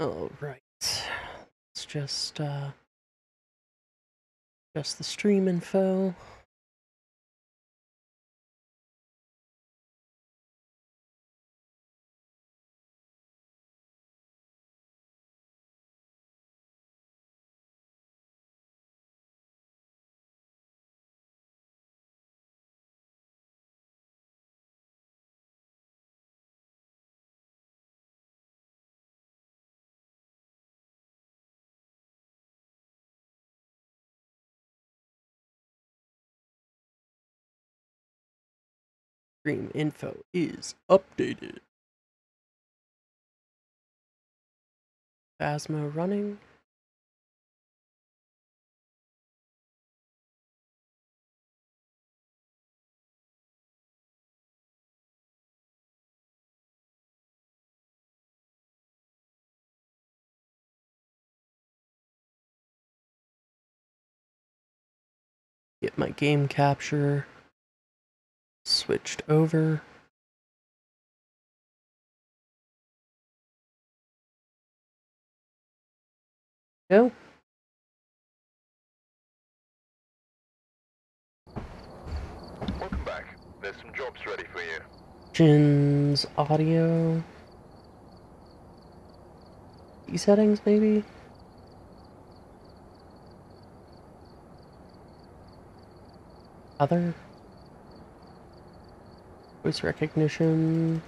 All right. It's just uh just the stream info. Stream info is updated. Phasmo running. Get my game capture switched over. Go. Welcome back. There's some jobs ready for you. Jin's audio. E settings, maybe? Other? Voice recognition.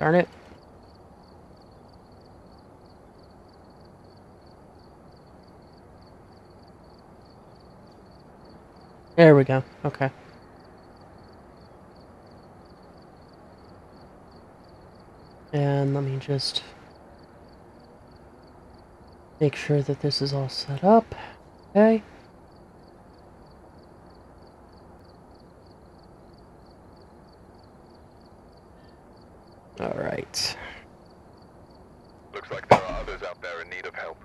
Darn it. There we go. Okay. And let me just make sure that this is all set up. Okay. All right. Looks like there are others out there in need of help.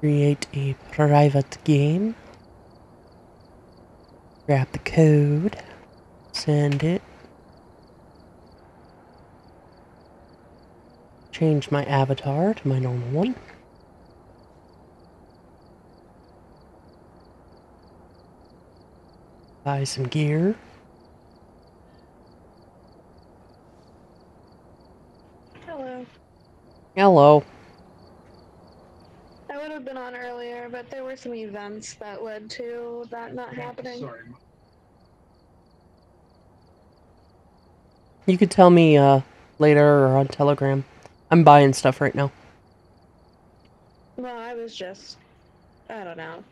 Create a private game. Grab the code. Send it. Change my avatar to my normal one. Buy some gear. Hello. Hello. I would have been on earlier, but there were some events that led to that not happening. Sorry. You could tell me uh, later or on Telegram. I'm buying stuff right now. Well, I was just, I don't know.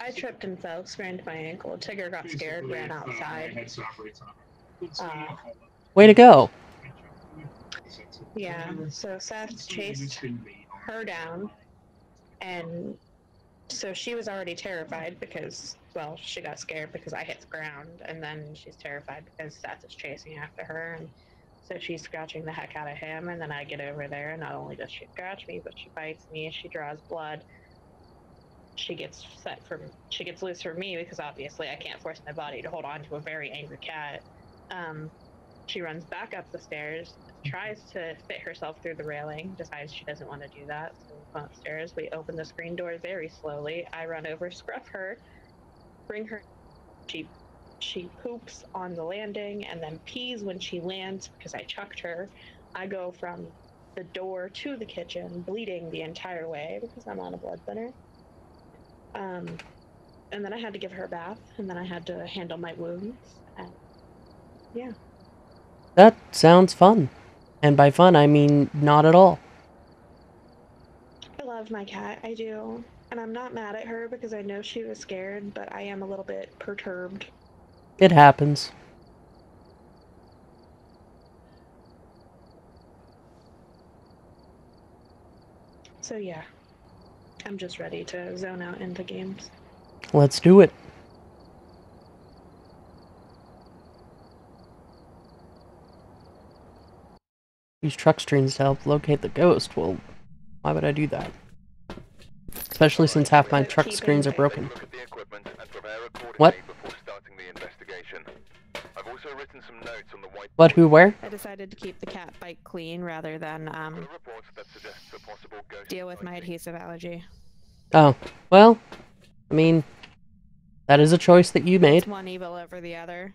I tripped and fell, sprained my ankle. Tigger got scared, ran outside. Uh, Way to go. Yeah, so Seth chased her down, and so she was already terrified because, well, she got scared because I hit the ground, and then she's terrified because Seth is chasing after her, and so she's scratching the heck out of him, and then I get over there, and not only does she scratch me, but she bites me, she draws blood. She gets set from, she gets loose from me because obviously I can't force my body to hold on to a very angry cat. Um, she runs back up the stairs, tries to fit herself through the railing, decides she doesn't want to do that. So we come upstairs. We open the screen door very slowly. I run over, scruff her, bring her. She she poops on the landing and then pees when she lands because I chucked her. I go from the door to the kitchen, bleeding the entire way because I'm on a blood thinner. Um, and then I had to give her a bath, and then I had to handle my wounds. And yeah. That sounds fun. And by fun, I mean not at all. I love my cat, I do. And I'm not mad at her because I know she was scared, but I am a little bit perturbed. It happens. So yeah, I'm just ready to zone out into games. Let's do it. Use truck streams to help locate the ghost. Well, why would I do that? Especially since half my truck screens are broken. Look at the equipment and prepare accordingly What? before starting the investigation. I've also written some notes on the white What, who, where? I decided to keep the cat bite clean rather than um, Got a report that suggests a possible ghost deal with my adhesive allergy. Oh, well, I mean, that is a choice that you made. It's one evil over the other.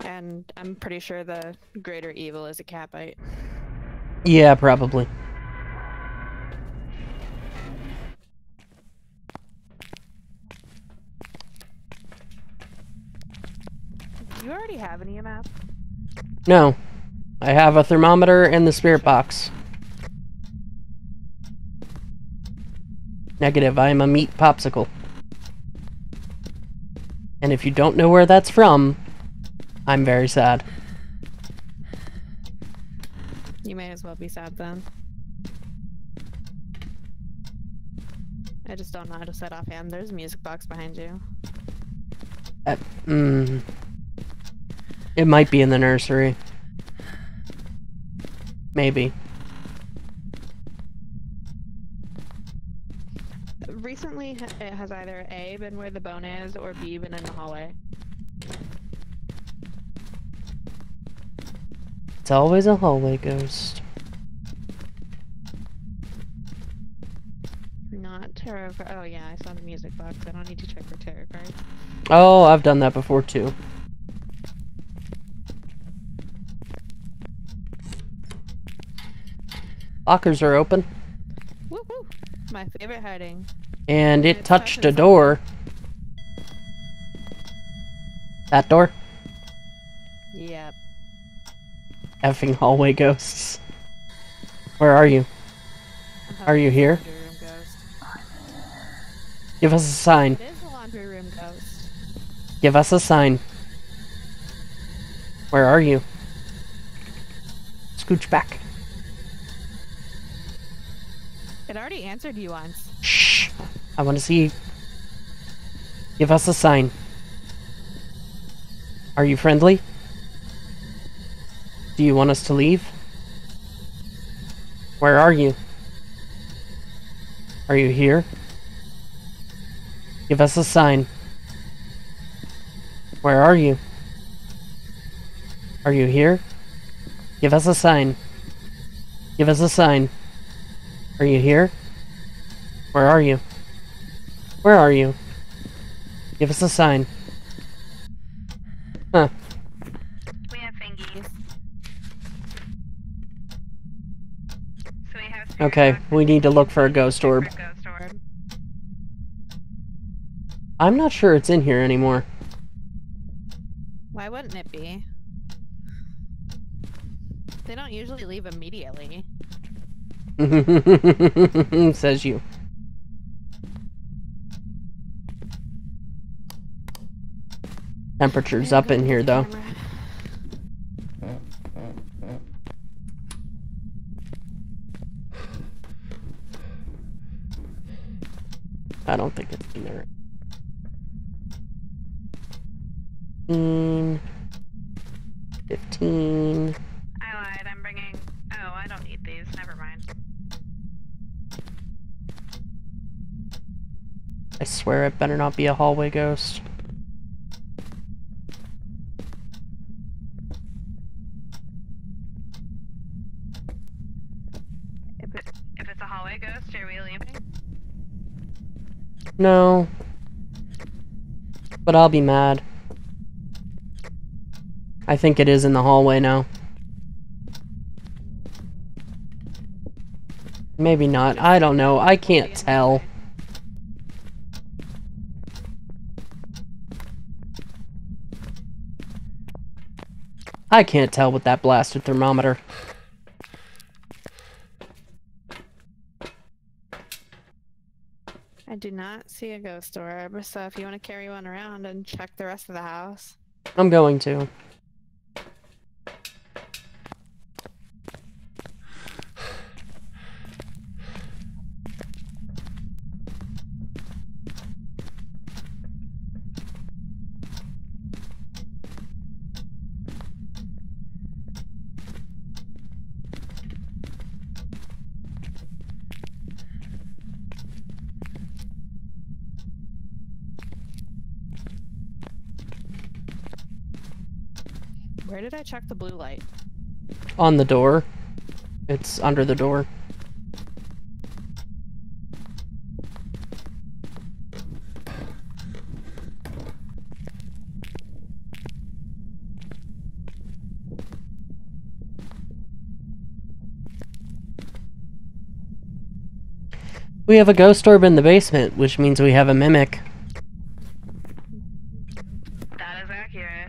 And I'm pretty sure the greater evil is a cat bite. Yeah, probably. You already have an EMF? No. I have a thermometer and the spirit box. Negative, I am a meat popsicle. And if you don't know where that's from, I'm very sad. You may as well be sad then. I just don't know how to set offhand. There's a music box behind you. Uh, mm, it might be in the nursery. Maybe. Recently, it has either A, been where the bone is, or B, been in the hallway. It's always a hallway ghost. Not tarot. Oh, yeah, I saw the music box. I don't need to check for tarot cards. Oh, I've done that before too. Lockers are open, Woohoo! My favorite hiding. and it touched a door. That door? Yep. Effing hallway ghosts. Where are you? Are you here? laundry room ghost. Give us a sign. It is laundry room ghost. Give us a sign. Where are you? Scooch back. It already answered you once. Shh. I want to see. Give us a sign. Are you friendly? Do you want us to leave? Where are you? Are you here? Give us a sign. Where are you? Are you here? Give us a sign. Give us a sign. Are you here? Where are you? Where are you? Give us a sign. Huh. We have fingies. So we have Okay, we need to look for a ghost orb. Ghost orb. I'm not sure it's in here anymore. Why wouldn't it be? They don't usually leave immediately. Says you. Temperature's up in here though. I don't think it's in there. 15. 15. I lied. I'm bringing. Oh, I don't need these. Never mind. I swear it better not be a hallway ghost. If, it, if it's a hallway ghost, are we leaving? No. But I'll be mad. I think it is in the hallway now. Maybe not. I don't know. I can't tell. I can't tell with that blasted thermometer. I do not see a ghost orb, so if you want to carry one around and check the rest of the house. I'm going to. I check the blue light? On the door. It's under the door. We have a ghost orb in the basement, which means we have a mimic. That is accurate.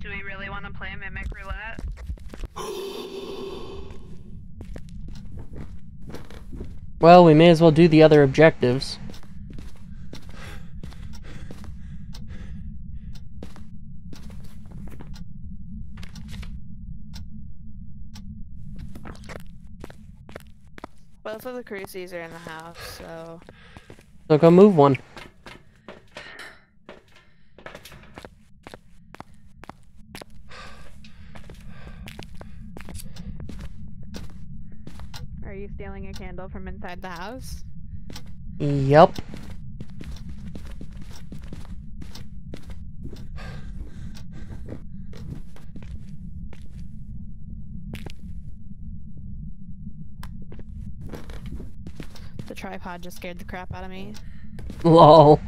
Do we really want to play Mimic Roulette? Well, we may as well do the other objectives. Both of the crucies are in the house, so So go move one. You stealing a candle from inside the house? Yup. The tripod just scared the crap out of me. Lol.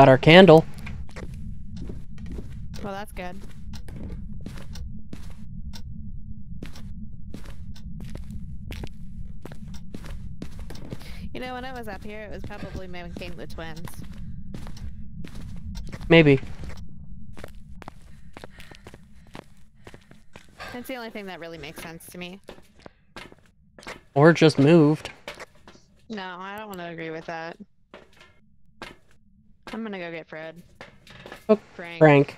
Got our candle. Well, that's good. You know, when I was up here, it was probably mimicking the twins. Maybe. That's the only thing that really makes sense to me. Or just moved. No, I don't want to agree with that. I'm gonna go get Fred. Oh, Frank. Frank.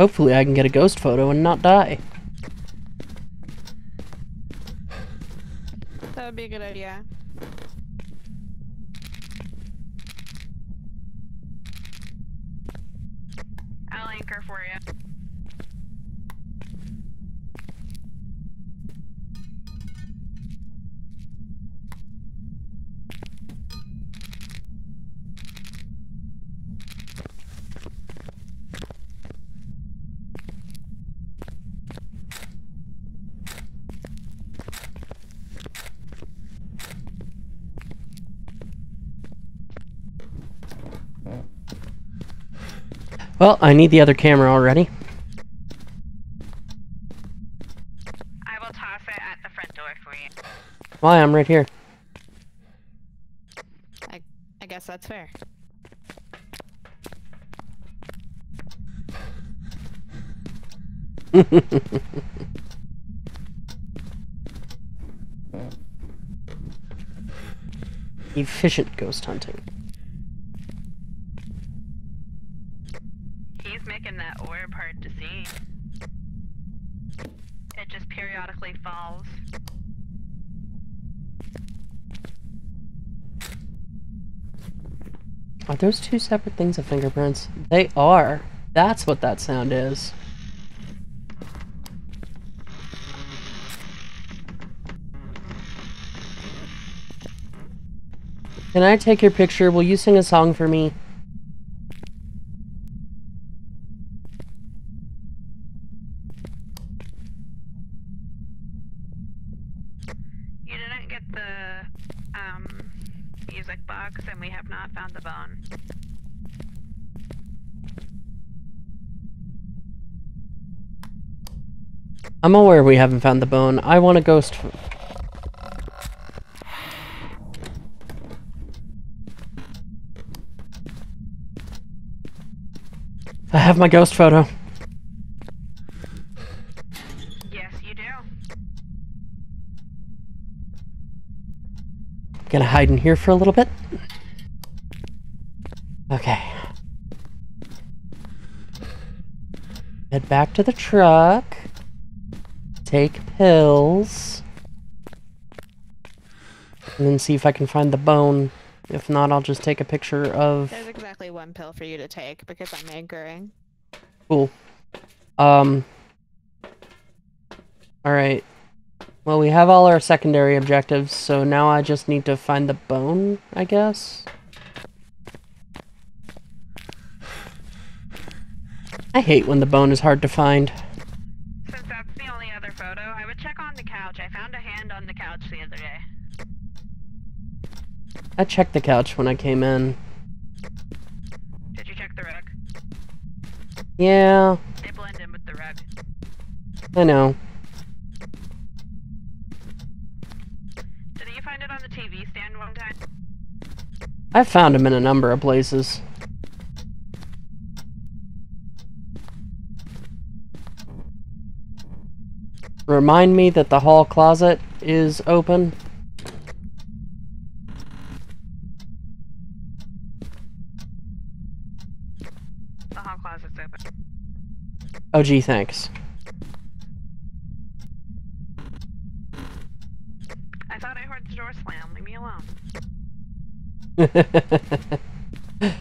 Hopefully I can get a ghost photo and not die. That would be a good idea. I'll anchor for you. Well, I need the other camera already. I will toss it at the front door for you. Why, I'm right here. I I guess that's fair. Efficient ghost hunting. He's making that orb hard to see. It just periodically falls. Are those two separate things of fingerprints? They are. That's what that sound is. Can I take your picture? Will you sing a song for me? You didn't get the um, music box, and we have not found the bone. I'm aware we haven't found the bone. I want a ghost. I have my ghost photo. Yes, you do. Gonna hide in here for a little bit. Okay. Head back to the truck. Take pills. And then see if I can find the bone. If not, I'll just take a picture of. There's exactly one pill for you to take because I'm anchoring. Cool. Um. Alright. Well, we have all our secondary objectives, so now I just need to find the bone, I guess? I hate when the bone is hard to find. Since that's the only other photo, I would check on the couch. I found a hand on the couch the other day. I checked the couch when I came in. Did you check the rug? Yeah, They blend in with the rug. I know. Didn't you find it on the TV stand one time? I found him in a number of places. Remind me that the hall closet is open. The hall closet's open. Oh gee, thanks. I thought I heard the door slam. Leave me alone.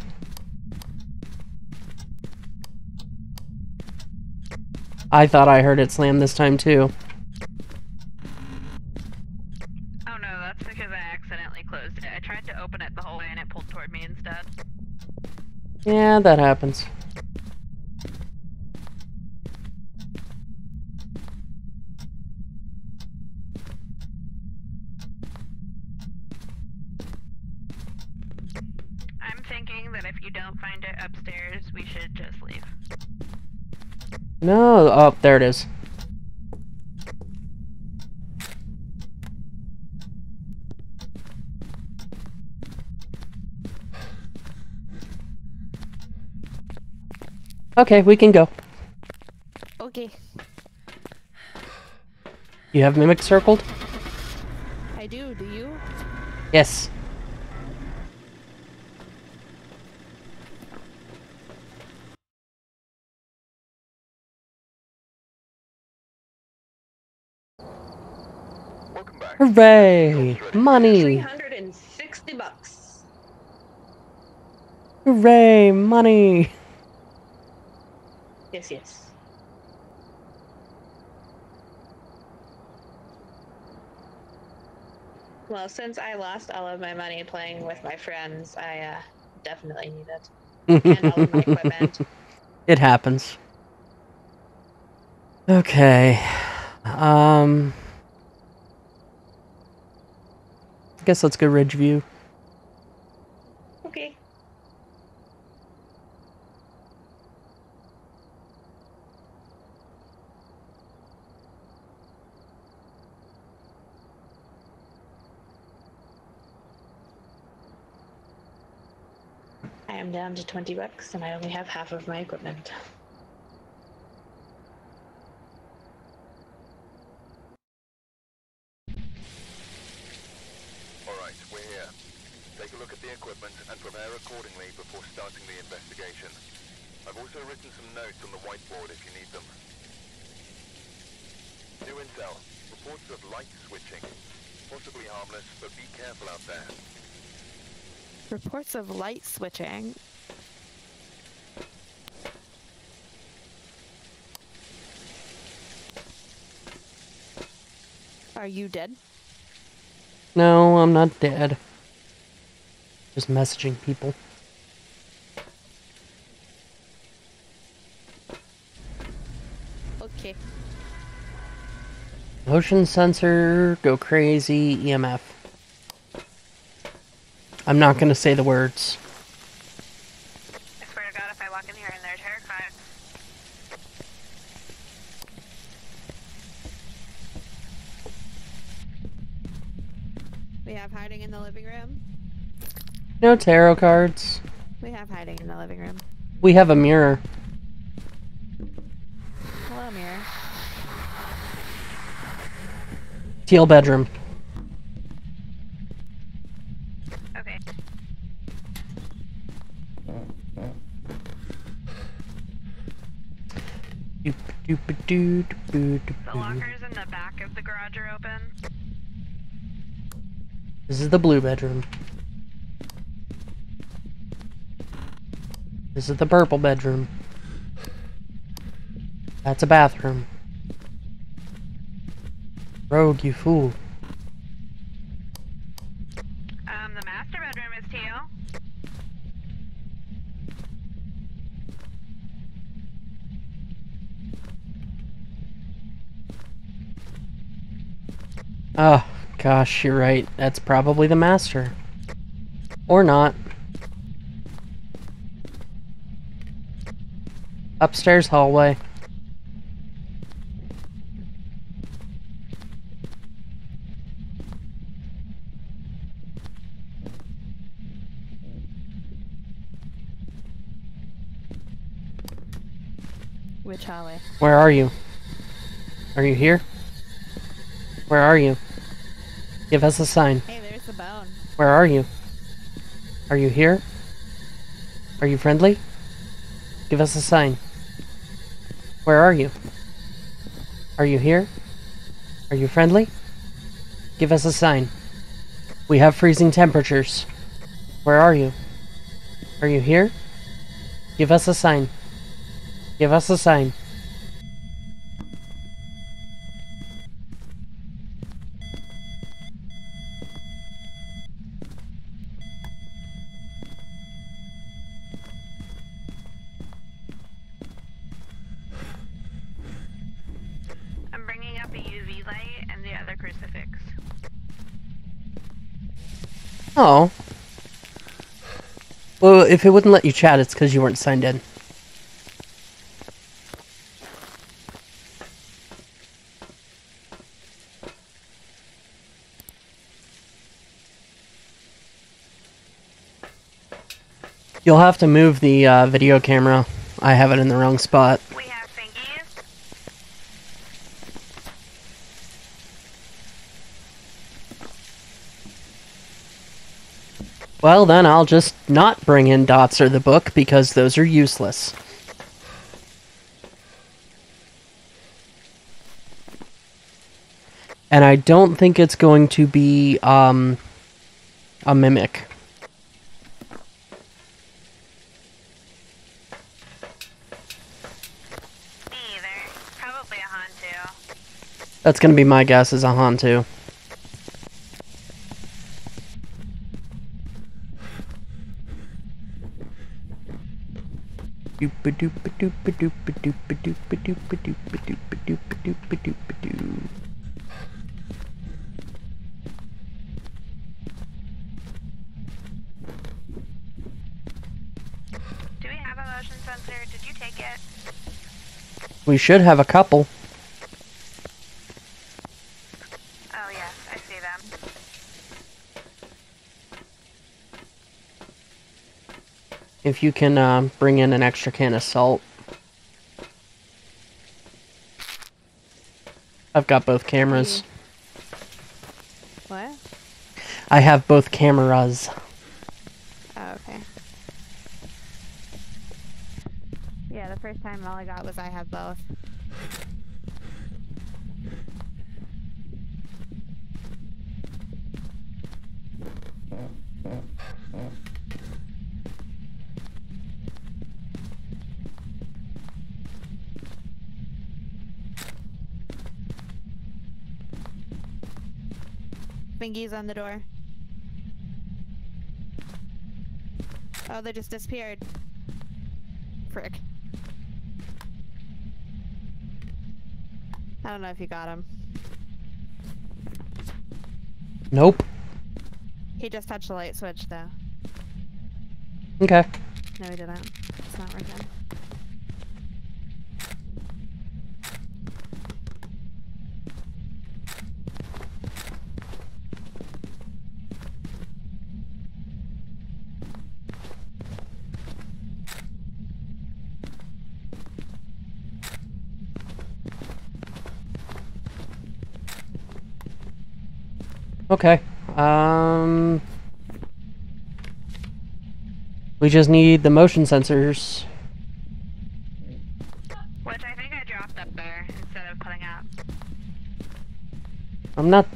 I thought I heard it slam this time too. Oh no, that's because I accidentally closed it. I tried to open it the whole way and it pulled toward me instead. Yeah, that happens. I'm thinking that if you don't find it upstairs, we should just leave. No, oh, there it is. Okay, we can go. Okay. You have Mimic circled? I do, do you? Yes. Hooray! Money! 360 bucks. Hooray! Money! Yes, yes. Well, since I lost all of my money playing with my friends, I uh, definitely need it. And all of my equipment. It happens. Okay. Um. I guess let's go Ridgeview. Okay. I am down to 20 bucks and I only have half of my equipment. Alright, we're here. Take a look at the equipment and prepare accordingly before starting the investigation. I've also written some notes on the whiteboard if you need them. New intel. Reports of light switching. Possibly harmless, but be careful out there. Reports of light switching. Are you dead? No, I'm not dead. Just messaging people. Okay. Motion sensor, go crazy, EMF. I'm not gonna say the words. I swear to God, if I walk in here and they're terrified. We have hiding in the living room. No tarot cards. We have hiding in the living room. We have a mirror. Hello, mirror. Teal bedroom. Okay. The lockers in the back of the garage are open. This is the blue bedroom. This is the purple bedroom. That's a bathroom. Rogue, you fool. Um, the master bedroom is teal. Oh, gosh, you're right. That's probably the master. Or not. Upstairs hallway. Which hallway? Where are you? Are you here? Where are you? Give us a sign. Hey, there's the bone. Where are you? Are you here? Are you friendly? Give us a sign. Where are you? Are you here? Are you friendly? Give us a sign. We have freezing temperatures. Where are you? Are you here? Give us a sign. Give us a sign. Well, if it wouldn't let you chat, it's because you weren't signed in. You'll have to move the uh, video camera. I have it in the wrong spot. We have fingies. Well, then I'll just not bring in dots or the book because those are useless. And I don't think it's going to be um, a mimic. Me either. Probably a Hantu. That's going to be my guess as a Hantu. We should have a couple. Oh yes, I see them. If you can uh, bring in an extra can of salt. I've got both cameras. What? I have both cameras. Oh, okay. Yeah, the first time all I got was I have both. Fingies on the door. Oh, they just disappeared. Frick. I don't know if you got him. Nope. He just touched the light switch, though. Okay. No, he didn't. It's not working. Okay. Um. We just need the motion sensors. Which I think I dropped dropped up there instead of putting out. I'm not...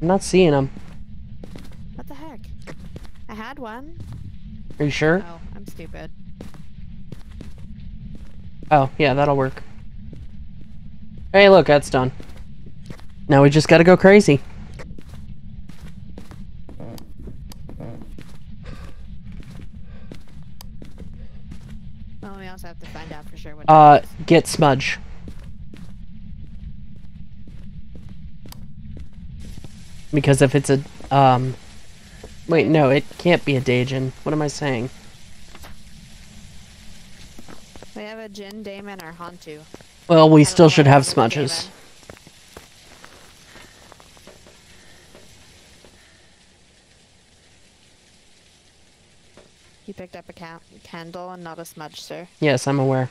I'm not seeing them. What the heck? I had one. Are you sure? Oh, I'm stupid. Oh, yeah, that'll work. Hey, look, that's done. Now we just gotta go crazy. Well, we also have to find out for sure what. Uh, get Smudge. Because if it's a, um... Wait, no, it can't be a Deogen. What am I saying? we have a Jinn, Demon, or Hantu. Well, we still should have smudges. You picked up a ca- candle and not a smudge, sir. Yes, I'm aware.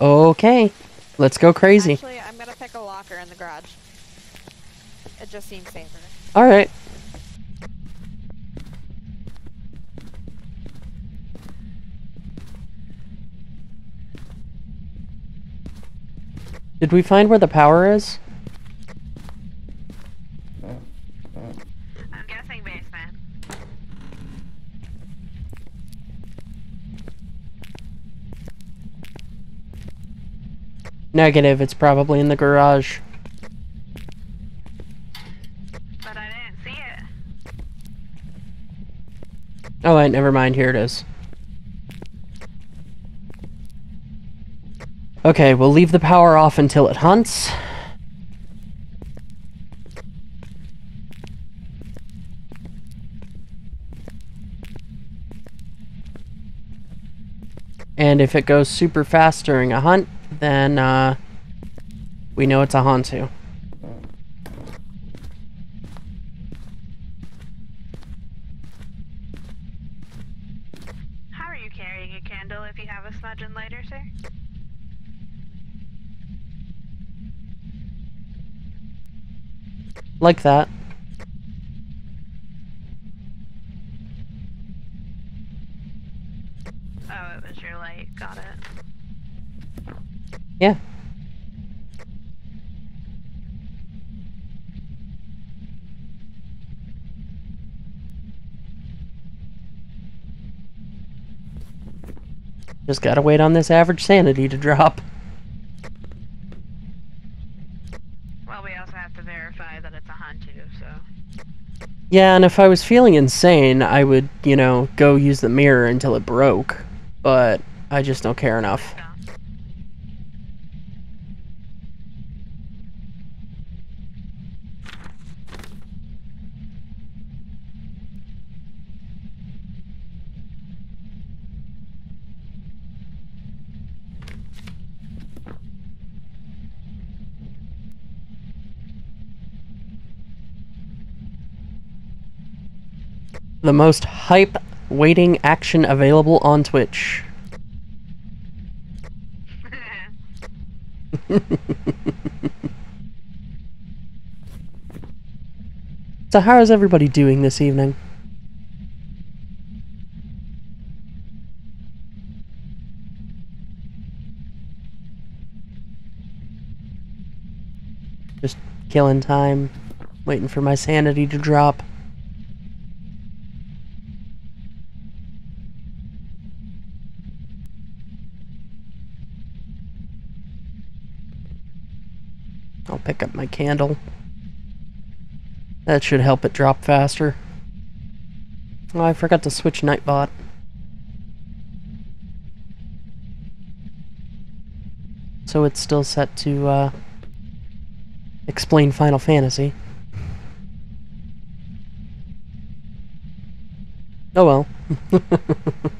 Okay, let's go crazy. Actually, I'm gonna pick a locker in the garage. It just seems safer. Alright. Did we find where the power is? Negative, it's probably in the garage. But I didn't see it. Oh wait, never mind, here it is. Okay, we'll leave the power off until it hunts. And if it goes super fast during a hunt, then uh, we know it's a Hantu. How are you carrying a candle if you have a smudge and lighter, sir? Like that. Oh, it was your light. Got it. Yeah. Just gotta wait on this average sanity to drop. Well, we also have to verify that it's a Hantu, so. Yeah, and if I was feeling insane, I would, you know, go use the mirror until it broke. But I just don't care enough. Oh. no. The most hype waiting action available on Twitch. So how is everybody doing this evening? Just killing time, waiting for my sanity to drop. Pick up my candle. That should help it drop faster. Oh, I forgot to switch Nightbot. So it's still set to, uh, explain Final Fantasy. Oh well.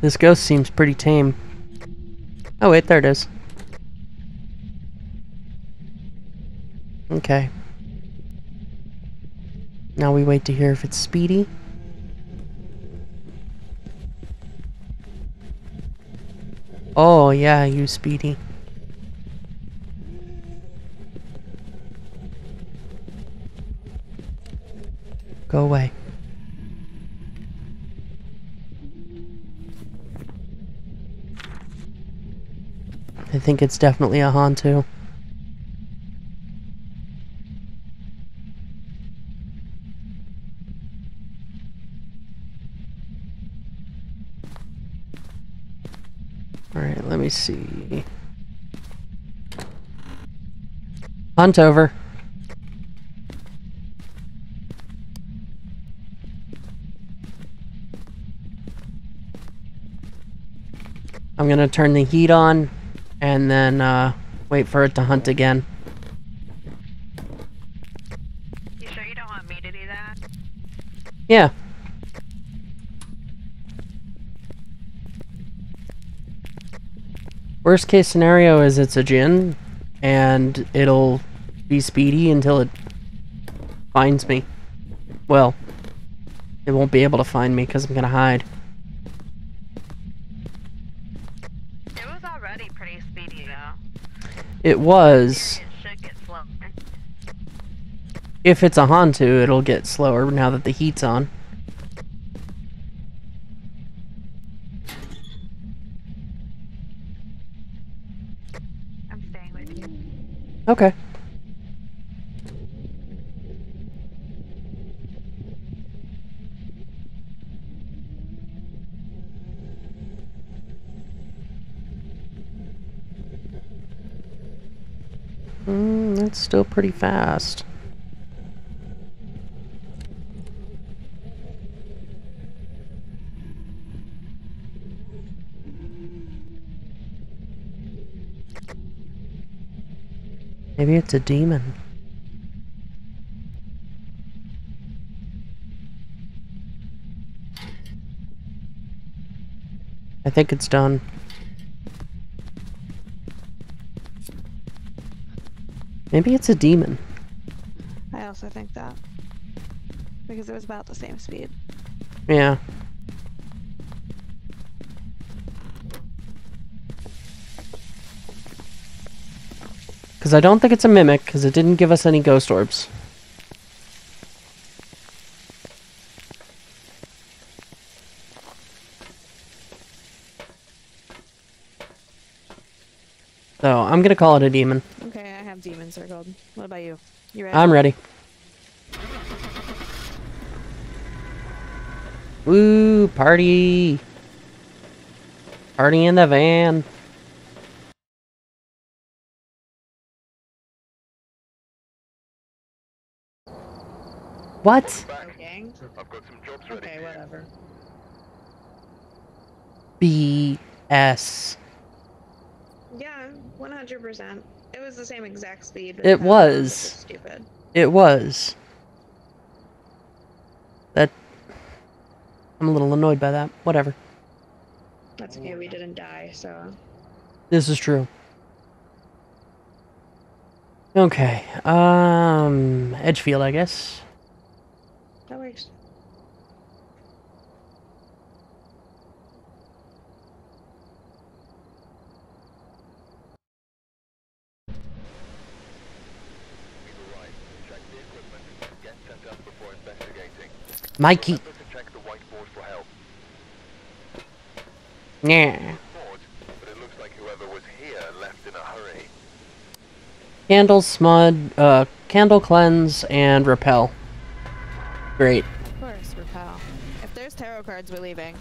This ghost seems pretty tame. Oh wait, there it is. Okay. Now we wait to hear if it's speedy. Oh, yeah, you speedy. Go away. I think it's definitely a Hantu. Alright, let me see. Hunt over. I'm gonna turn the heat on and then uh, wait for it to hunt again. You sure you don't want me to do that? Yeah. Worst case scenario is it's a Jinn, and it'll be speedy until it finds me. Well, it won't be able to find me because I'm gonna hide. It was already pretty speedy though. It was. It should get slower. If it's a Hantu, it'll get slower now that the heat's on. I'm staying with you. Okay. Mm, that's still pretty fast. Maybe it's a demon. I think it's done. Maybe it's a demon. I also think that. Because it was about the same speed. Yeah. Because I don't think it's a mimic, because it didn't give us any ghost orbs. So, I'm gonna call it a demon. Okay, I have demon circled. What about you? You ready? I'm ready. Woo, party! Party in the van. What? Back. I've got some jobs ready. Okay, whatever. BS. Yeah, 100%. It was the same exact speed. It was. Stupid. It was. That. I'm a little annoyed by that. Whatever. That's okay, we didn't die, so. This is true. Okay. Um. Edgefield, I guess. That works. You're right. Check the equipment and get sent up before investigating. Mikey. Remember to check the whiteboard for help. Yeah. Board, but it looks like whoever was here left in a hurry. Candle, smud, uh, candle cleanse, and repel. Great. Of course, repel. If there's tarot cards, we're leaving.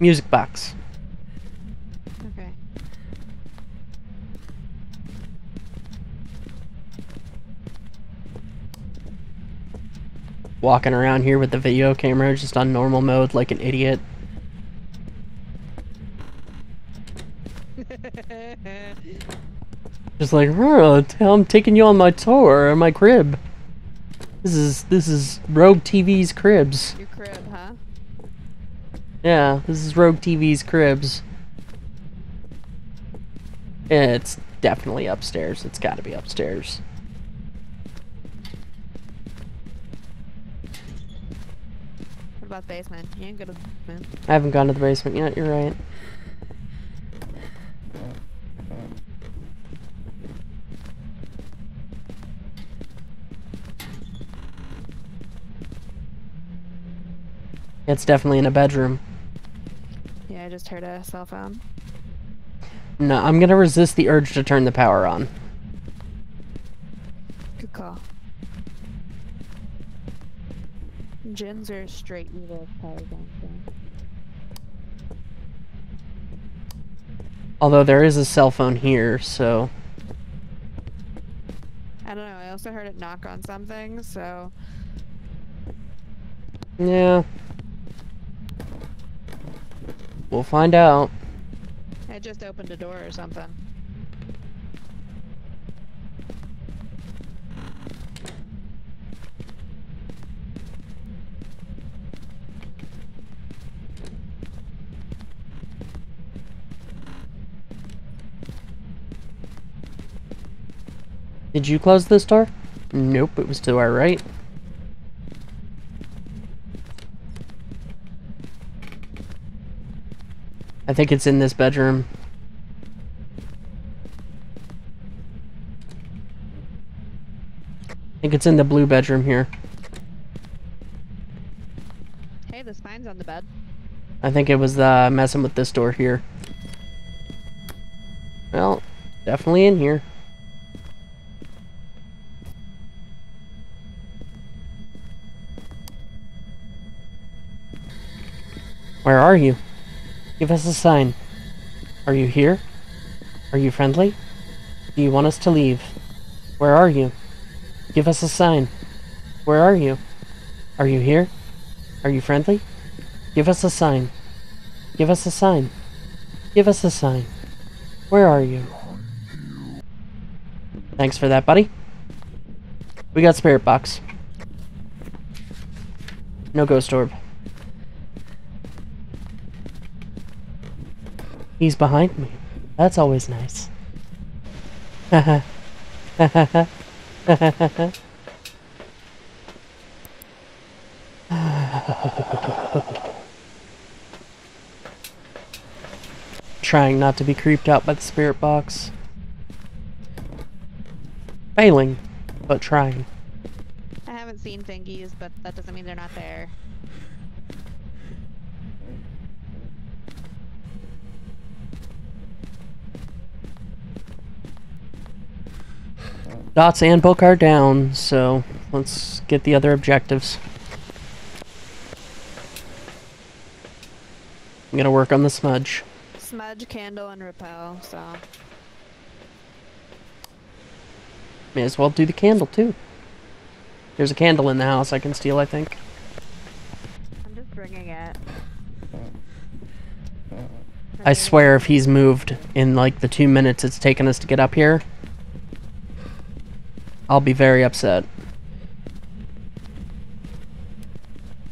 Music box. Okay. Walking around here with the video camera just on normal mode like an idiot. Just like, "Huh, I'm taking you on my tour, my crib. This is this is Rogue TV's cribs. Your crib, huh? Yeah, this is Rogue TV's cribs. It's definitely upstairs. It's got to be upstairs. About the basement? You ain't go to the basement. I haven't gone to the basement yet, you're right. It's definitely in a bedroom. Yeah, I just heard a cell phone. No, I'm gonna resist the urge to turn the power on. Good call. Jinns are straight with power on. Although there is a cell phone here, so I don't know. I also heard it knock on something, so yeah. We'll find out. I just opened a door or something. Did you close this door? Nope, it was to our right. I think it's in this bedroom. I think it's in the blue bedroom here. Hey, the spine's on the bed. I think it was uh, messing with this door here. Well, definitely in here. Where are you? Give us a sign. Are you here? Are you friendly? Do you want us to leave? Where are you? Give us a sign. Where are you? Are you here? Are you friendly? Give us a sign. Give us a sign. Give us a sign. Where are you? Thanks for that, buddy. We got spirit box. No ghost orb. He's behind me. That's always nice. Trying not to be creeped out by the spirit box. Failing, but trying. I haven't seen thingies, but that doesn't mean they're not there. Dots and book are down, so let's get the other objectives. I'm gonna work on the smudge. Smudge, candle, and repel, so. May as well do the candle too. There's a candle in the house I can steal, I think. I'm just bringing it. I swear if he's moved in like the two minutes it's taken us to get up here, I'll be very upset.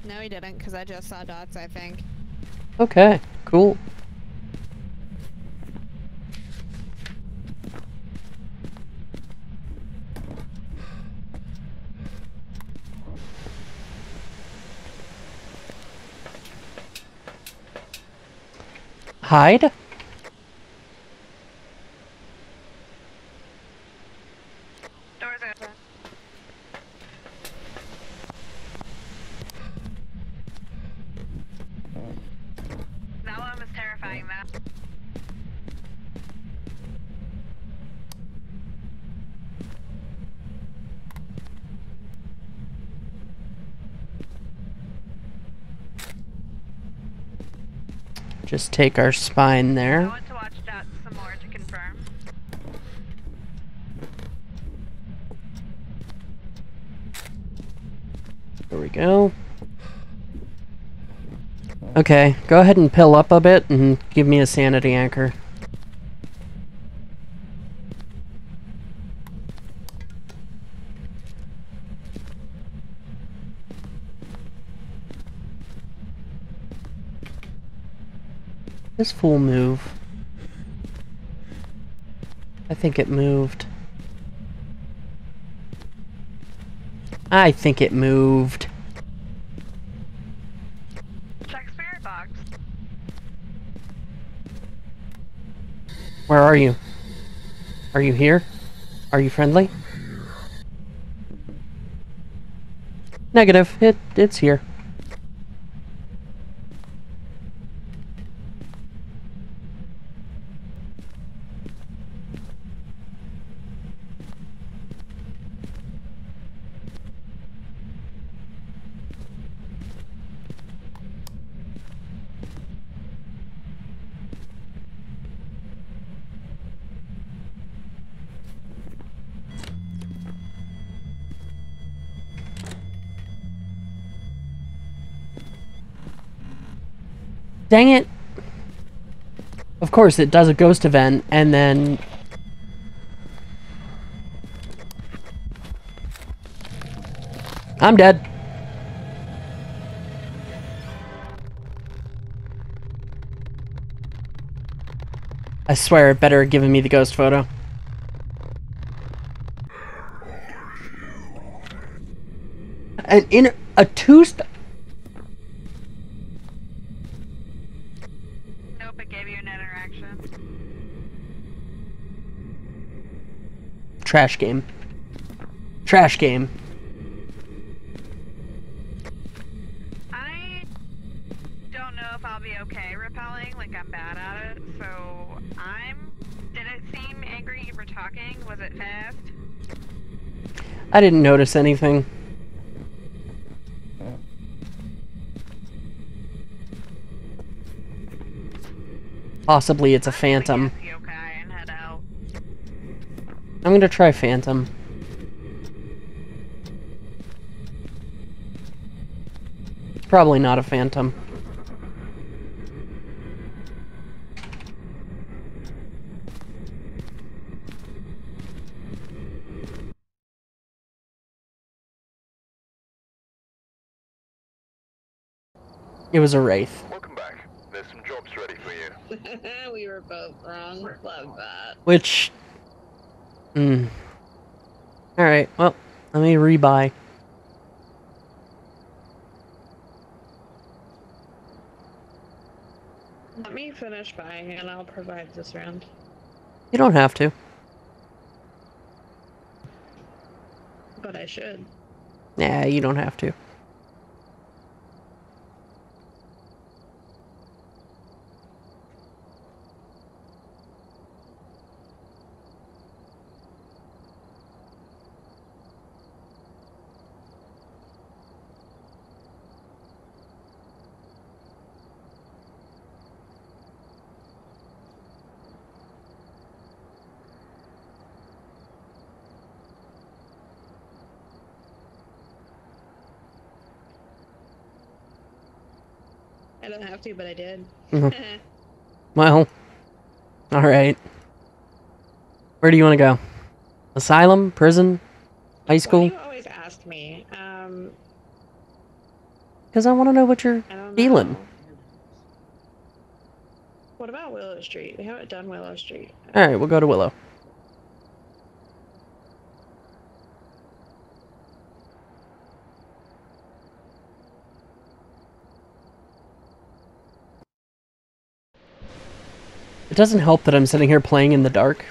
No, he didn't, because I just saw dots, I think. Okay, cool. Hide? Doors open. That one was terrifying, though. Just take our spine there. want to watch that some more to confirm. There we go. Okay, go ahead and pill up a bit and give me a sanity anchor. This fool move. I think it moved. I think it moved. Check spirit box. Where are you? Are you here? Are you friendly? Negative. It it's here. Dang it. Of course, it does a ghost event, and then... I'm dead. I swear it better given me the ghost photo. And in a two st- Nope, it gave you an interaction. Trash game. Trash game. I don't know if I'll be okay repelling, like I'm bad at it, so I'm... Did it seem angry you were talking? Was it fast? I didn't notice anything. Possibly it's a phantom. Yes, yokai and head out. I'm gonna try phantom. It's probably not a phantom. It was a wraith. Welcome back. There's some jobs ready for you. we were both wrong. Love that. Which. Hmm. Alright, well, let me rebuy. Let me finish buying and I'll provide this round. You don't have to. But I should. Nah, you don't have to. Don't have to, but I did. Mhm. Well, alright. Where do you want to go? Asylum? Prison? High Why school? do you always ask me? Um, Because I want to know what you're feeling. What about Willow Street? We haven't done Willow Street. Alright, we'll go to Willow. Doesn't help that I'm sitting here playing in the dark.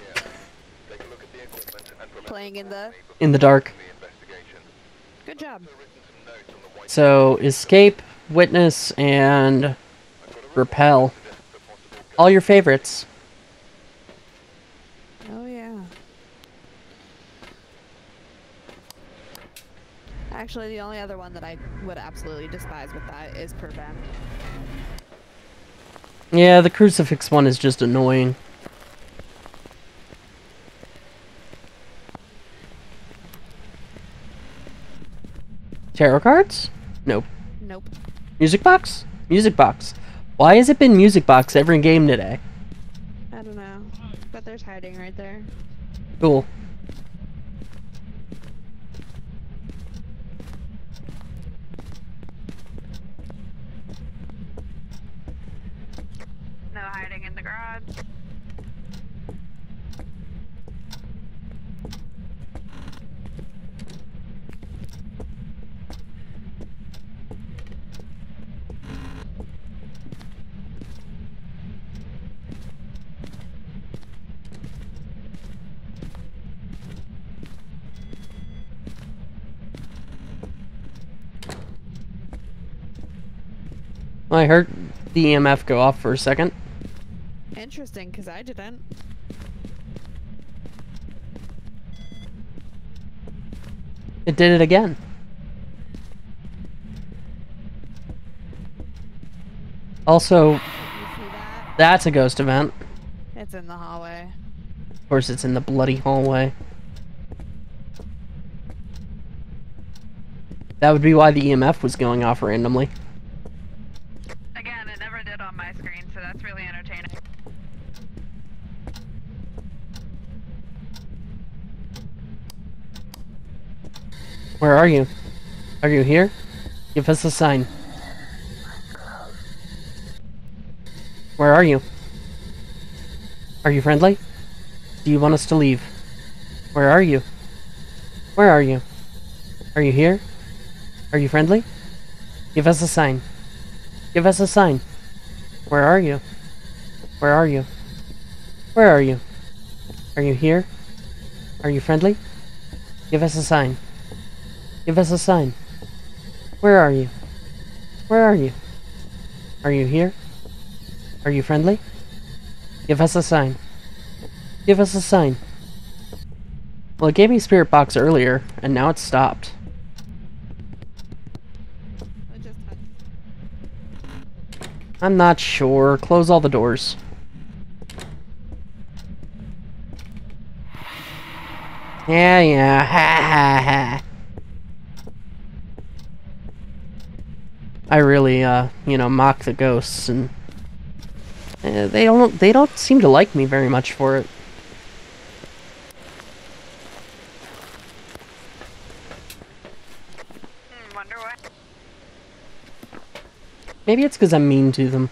Take a look at the equipment and prepare Playing in the. In the dark. Good job. I've written some notes on the white So, escape, witness, and I've got a repel. report that suggests a possible All your favorites. Oh yeah. Actually, the only other one that I would absolutely despise with that is prevent. Yeah, the crucifix one is just annoying. Tarot cards? Nope. Nope. Music box? Music box. Why has it been music box every game today? I don't know. But there's hiding right there. Cool. I heard the EMF go off for a second. Interesting, because I didn't. It did it again. Also, that? that's a ghost event. It's in the hallway. Of course, it's in the bloody hallway. That would be why the EMF was going off randomly. Again, it never did on my screen, so that's really entertaining. Where are you? Are you here? Give us a sign. Where are you? Are you friendly? Do you want us to leave? Where are you? Where are you? Are you here? Are you friendly? Give us a sign. Give us a sign. Where are you? Where are you? Where are you? Are you here? Are you friendly? Give us a sign. Give us a sign. Where are you? Where are you? Are you here? Are you friendly? Give us a sign. Give us a sign. Well, it gave me Spirit Box earlier, and now it's stopped. I'm not sure. Close all the doors. Yeah, yeah, ha ha ha. I really, uh, you know, mock the ghosts, and uh, they don't, they don't seem to like me very much for it. Hmm, wonder why. Maybe it's because I'm mean to them.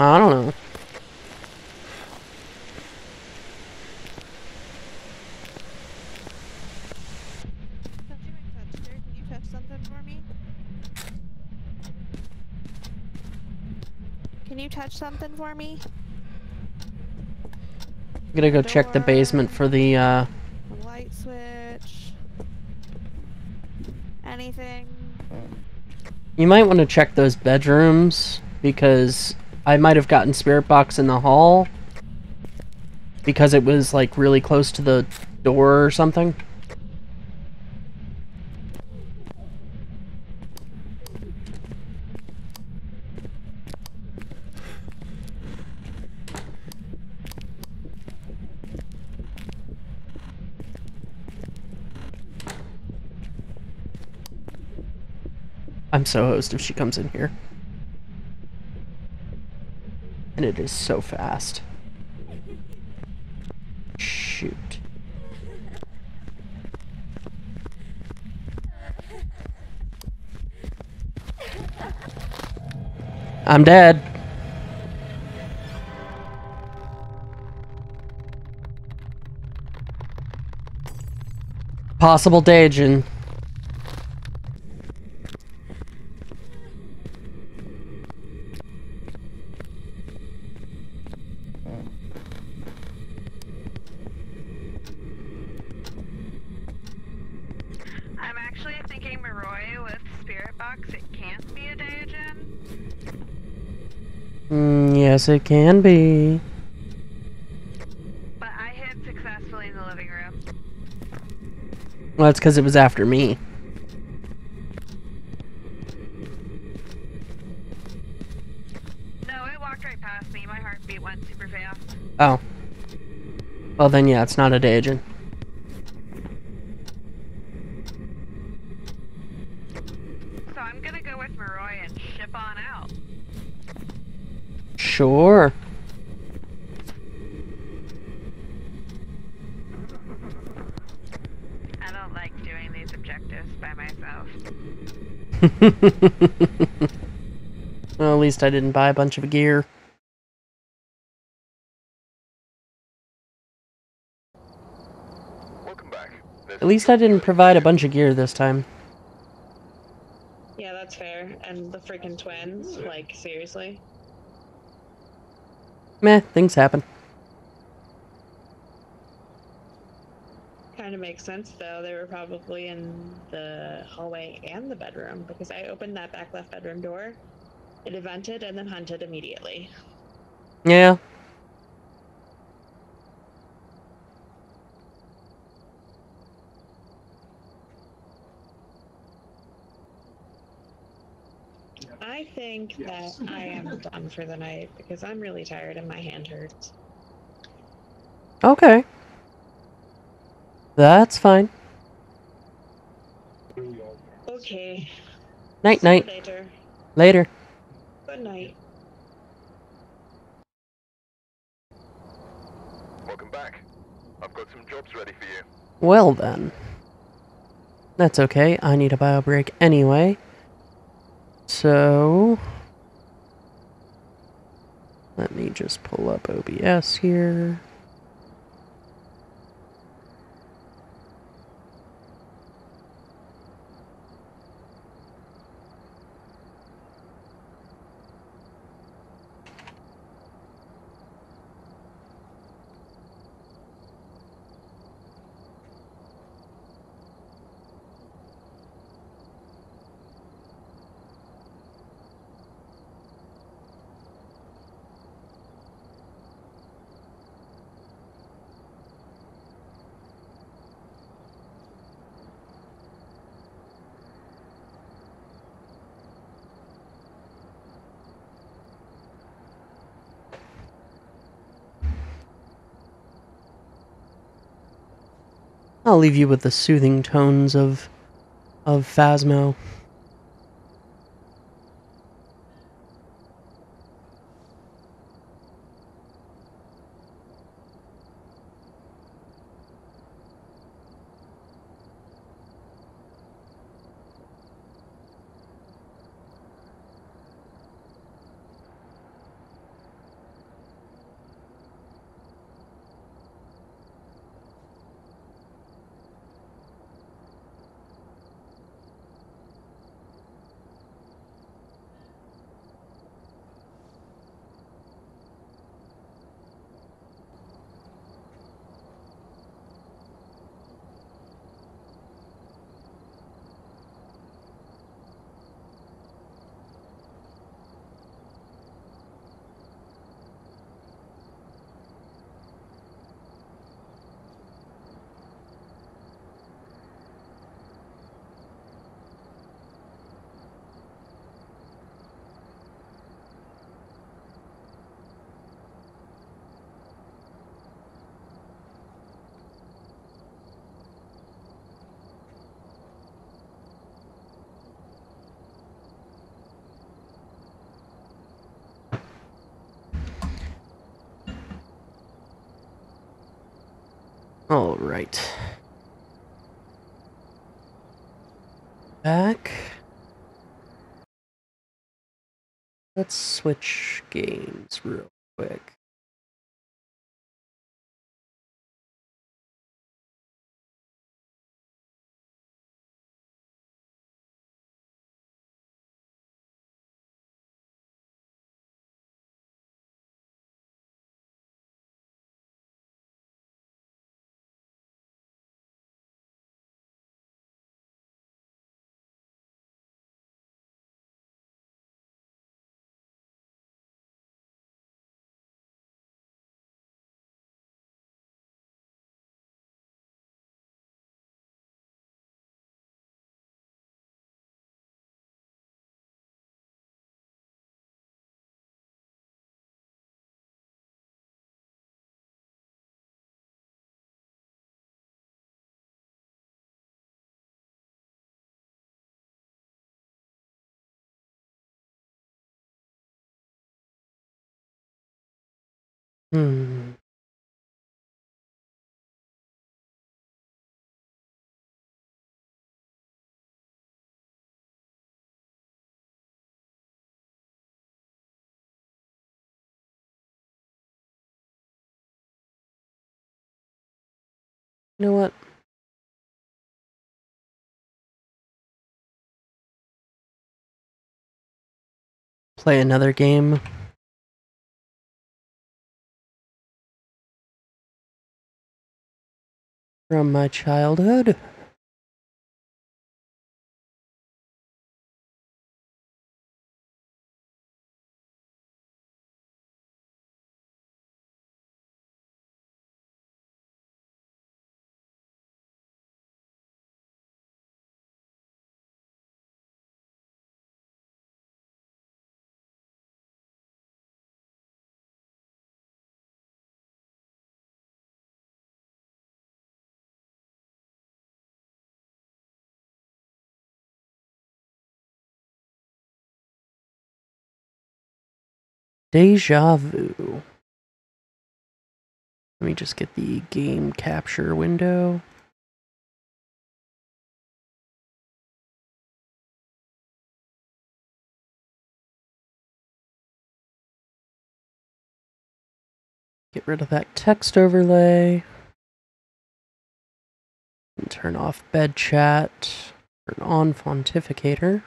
I don't know. Something I touched here. Can you touch something for me? Can you touch something for me? I'm gonna go check the basement for the, uh, light switch. Anything? You might want to check those bedrooms because I might have gotten Spirit Box in the hall because it was like really close to the door or something. So host if she comes in here. And it is so fast. Shoot. I'm dead. Possible Deogen. I'm actually thinking Moroi with Spirit Box. It can't be a Deogen. Mm, yes, it can be. But I hid successfully in the living room. Well, that's because it was after me. No, it walked right past me. My heartbeat went super fast. Oh. Well, then, yeah, it's not a day So I'm gonna go with Moroi and ship on out. Sure. I don't like doing these objectives by myself. well, at least I didn't buy a bunch of gear. Welcome back. There's At least I didn't provide a bunch of gear this time. Yeah, that's fair. And the freaking twins, like seriously. Meh, things happen. Kind of makes sense though. They were probably in the hallway and the bedroom because I opened that back left bedroom door. It evented and then hunted immediately. Yeah. I think that I am done for the night because I'm really tired and my hand hurts. Okay. That's fine. Okay. Night, see night. Later. Later. Good night. Welcome back. I've got some jobs ready for you. Well then. That's okay. I need a bio break anyway. So. Let me just pull up OBS here. I'll leave you with the soothing tones of of Phasmo. All right. Back. Let's Hmm. You know what? Play another game. From my childhood. Deja vu. Let me just get the game capture window. Get rid of that text overlay. And turn off bed chat. Turn on Fontificator.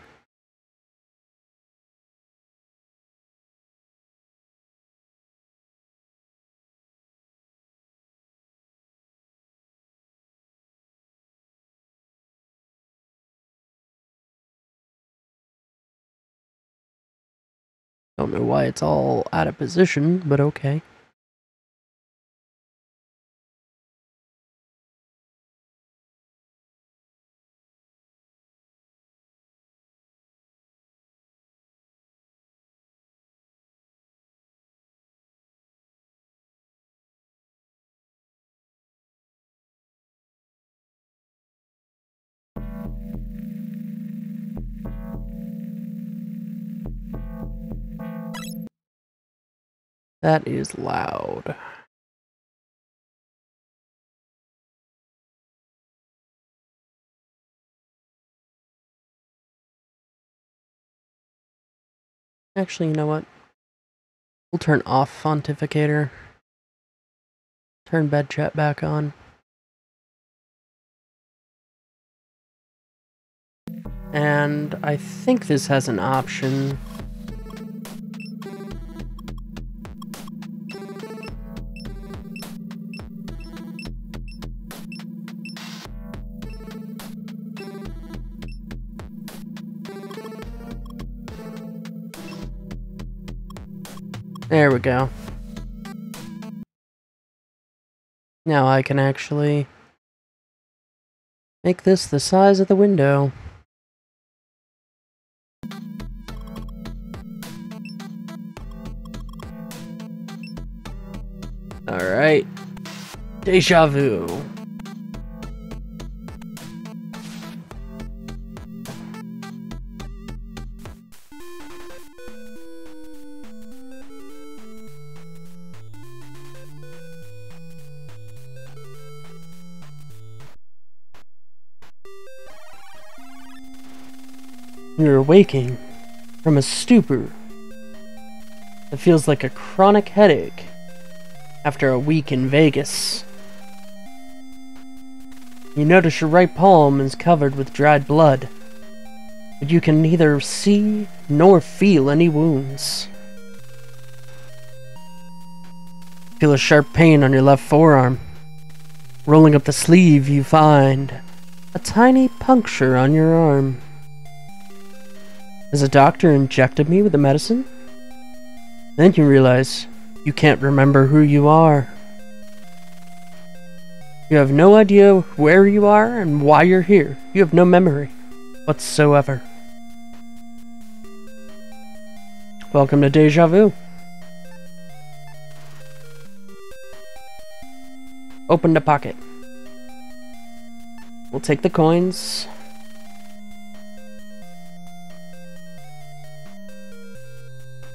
Don't know why it's all out of position, but okay. That is loud. Actually, you know what? We'll turn off Fontificator. Turn bed chat back on. And I think this has an option. There we go. Now I can actually make this the size of the window. Alright. Deja vu. You're waking from a stupor that feels like a chronic headache after a week in Vegas. You notice your right palm is covered with dried blood, but you can neither see nor feel any wounds. Feel a sharp pain on your left forearm. Rolling up the sleeve, you find a tiny puncture on your arm. Has a doctor injected me with the medicine? Then you realize you can't remember who you are. You have no idea where you are and why you're here. You have no memory whatsoever. Welcome to Deja Vu. Open the pocket. We'll take the coins.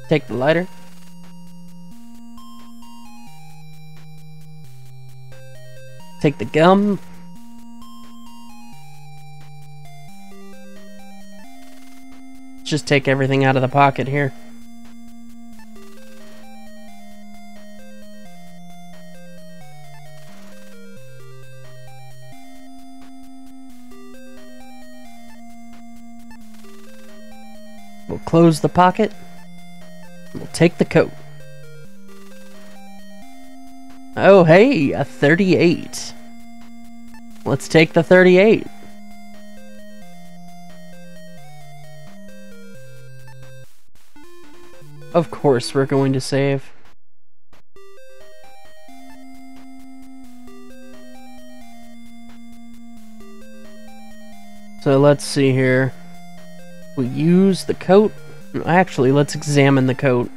Take the lighter. Take the gum. Just take everything out of the pocket here. We'll close the pocket. We'll take the coat. Oh, hey, a 38. let's take the 38. Of course we're going to save. So let's see here. We use the coat. Actually, let's examine the coat.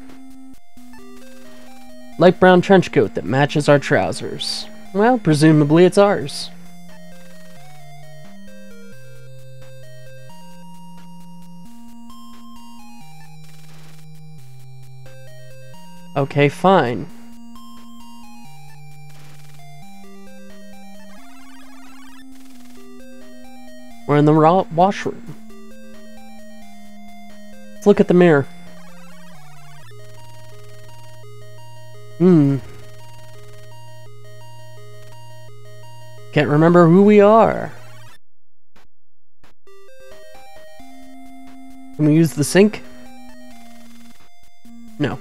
Light brown trench coat that matches our trousers. Well, presumably it's ours. Okay, fine. We're in the washroom. Let's look at the mirror. Hmm. Can't remember who we are. Can we use the sink? No.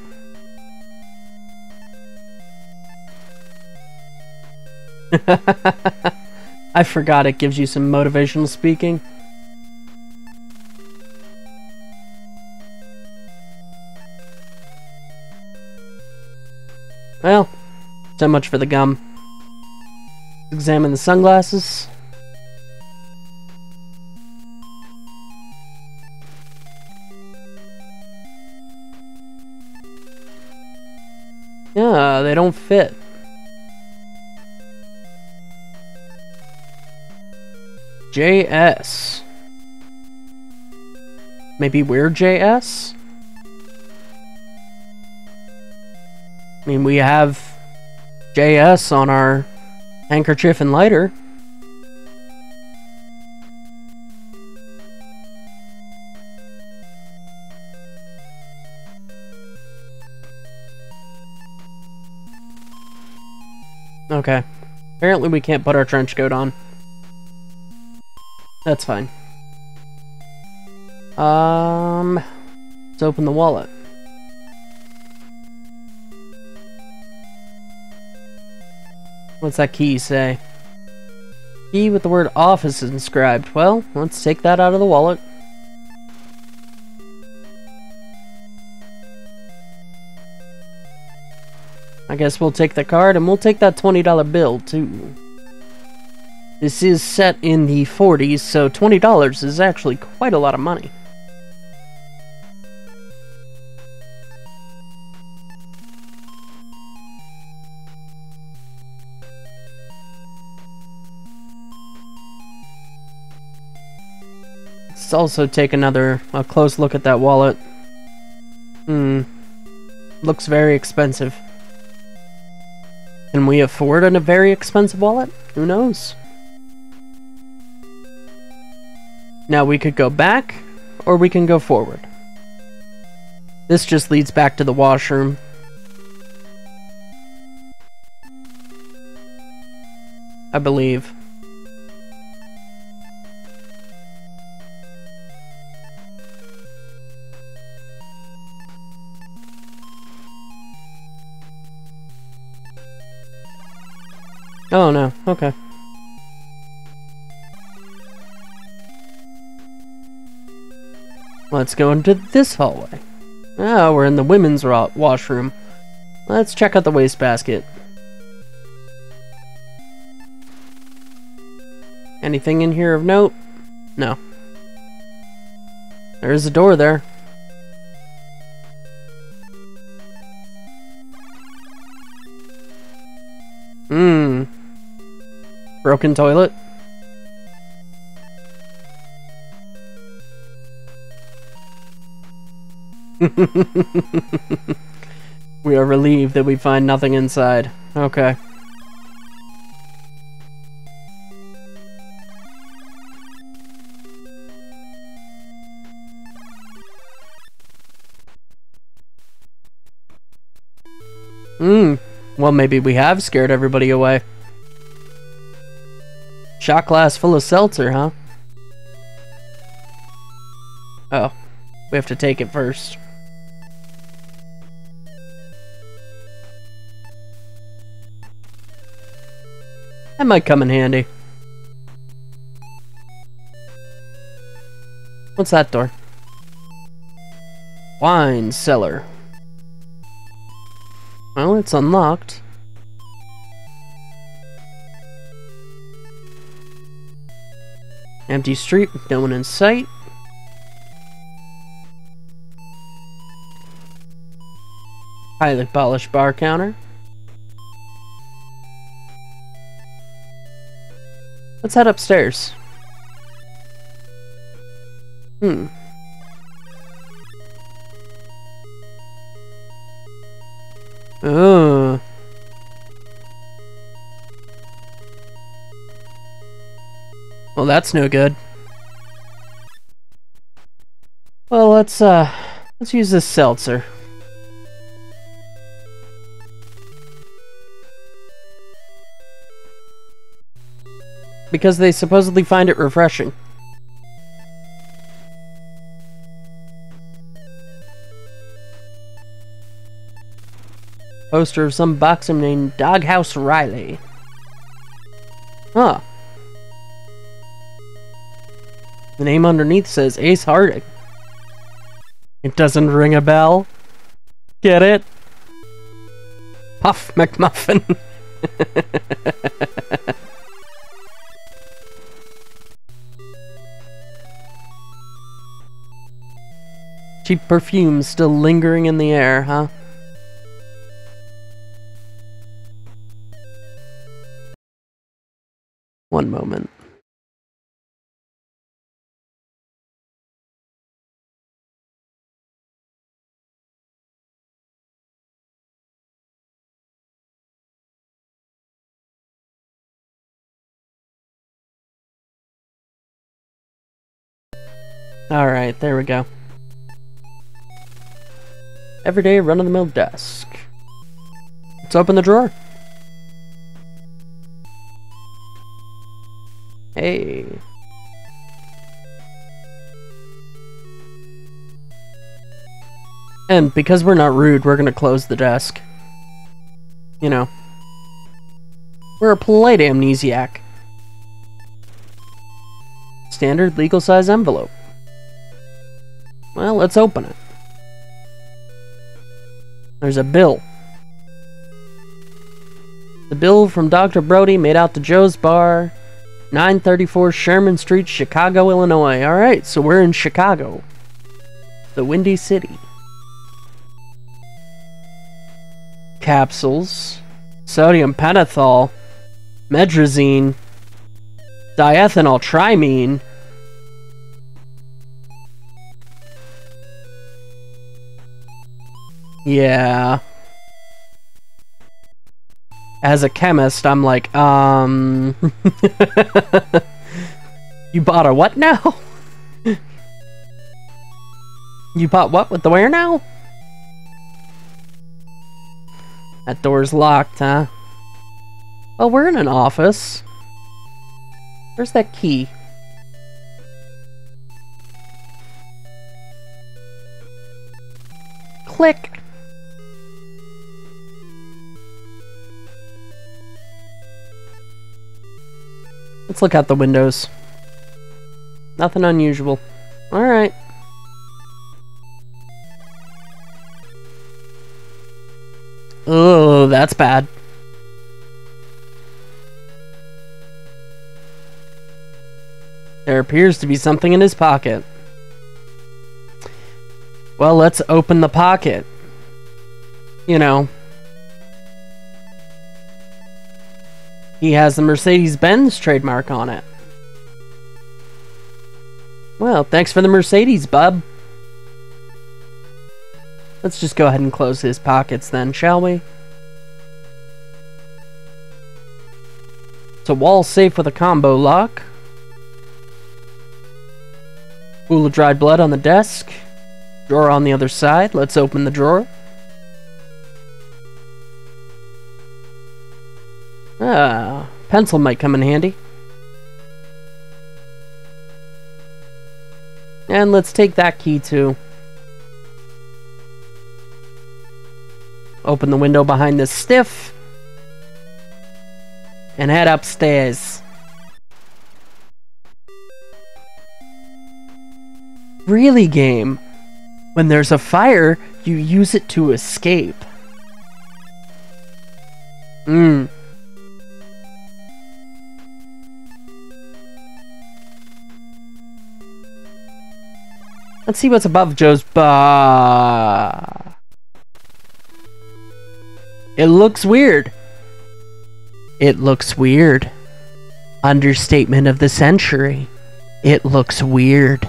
I forgot it gives you some motivational speaking. Well, so much for the gum. Examine the sunglasses. Yeah, they don't fit. JS. Maybe we're JS? I mean, we have JS on our handkerchief and lighter. Okay. Apparently we can't put our trench coat on. That's fine. Um, let's open the wallet. What's that key say? Key with the word office inscribed. Well, let's take that out of the wallet. I guess we'll take the card and we'll take that $20 bill too. This is set in the 40s, so $20 is actually quite a lot of money. Let's also take another a close look at that wallet. Hmm. Looks very expensive. Can we afford a very expensive wallet? Who knows? Now we could go back, or we can go forward. This just leads back to the washroom. I believe. Oh no, okay. Let's go into this hallway. Ah, we're in the women's washroom. Let's check out the wastebasket. Anything in here of note? No. There is a door there. Broken toilet? we are relieved that we find nothing inside. Okay. Hmm. Well, maybe we have scared everybody away. Shot glass full of seltzer, huh? Oh, we have to take it first. That might come in handy. What's that door? Wine cellar. Well, it's unlocked. Empty street no one in sight. Highly polished bar counter. Let's head upstairs. Hmm. Oh. Well, that's no good. Well, let's, uh, let's use this seltzer. Because they supposedly find it refreshing. Poster of some boxer named Doghouse Riley. Huh. The name underneath says Ace Harding. It doesn't ring a bell. Get it? Puff McMuffin. Cheap perfume still lingering in the air, huh? One moment. Alright, there we go. Everyday run-of-the-mill desk. Let's open the drawer. Hey. And because we're not rude, we're gonna close the desk. You know. We're a polite amnesiac. Standard legal size envelope. Well, let's open it. There's a bill. The bill from Dr. Brody made out to Joe's Bar, 934 Sherman Street, Chicago, Illinois. Alright, so we're in Chicago. The Windy City. Capsules. Sodium pentothal. Medrazine. Diethanol trimine. Yeah. As a chemist, I'm like, um... you bought a what now? you bought what with the where now? That door's locked, huh? Well, we're in an office. Where's that key? Click! Let's look out the windows. Nothing unusual. Alright. Oh, that's bad. There appears to be something in his pocket. Well, let's open the pocket. You know, He has the Mercedes-Benz trademark on it. Well, thanks for the Mercedes, bub. Let's just go ahead and close his pockets then, shall we? It's a wall safe with a combo lock. Pool of dried blood on the desk. Drawer on the other side. Let's open the drawer. Ah, pencil might come in handy. And let's take that key too. Open the window behind this stiff. And head upstairs. really game. When there's a fire, you use it to escape. Mmm. Let's see what's above Joe's bar. It looks weird. It looks weird. Understatement of the century. It looks weird.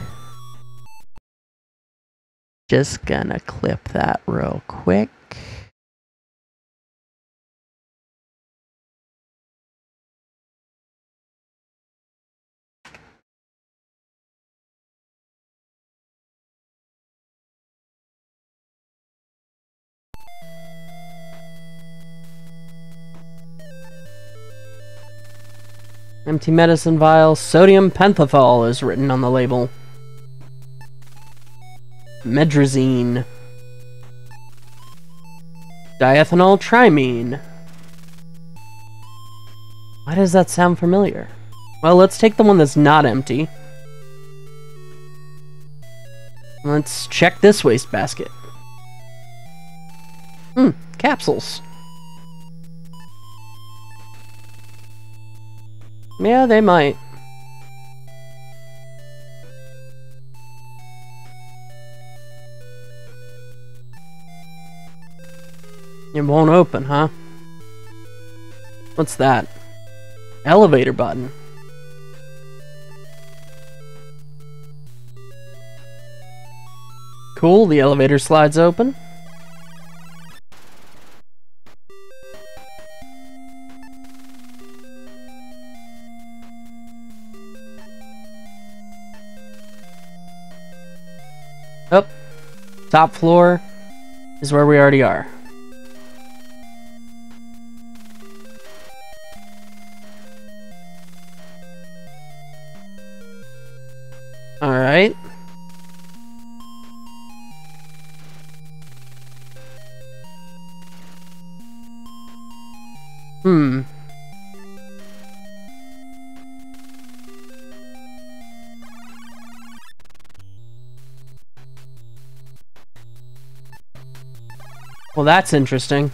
Just gonna clip that real quick. Empty medicine vial, sodium pentothal is written on the label. Medrazine. Diethanol trimine. Why does that sound familiar? Well, let's take the one that's not empty. Let's check this wastebasket. Hmm, capsules. Yeah, they might. It won't open, huh? What's that? Elevator button. Cool, the elevator slides open. Top floor is where we already are. Alright. Hmm. Well, that's interesting.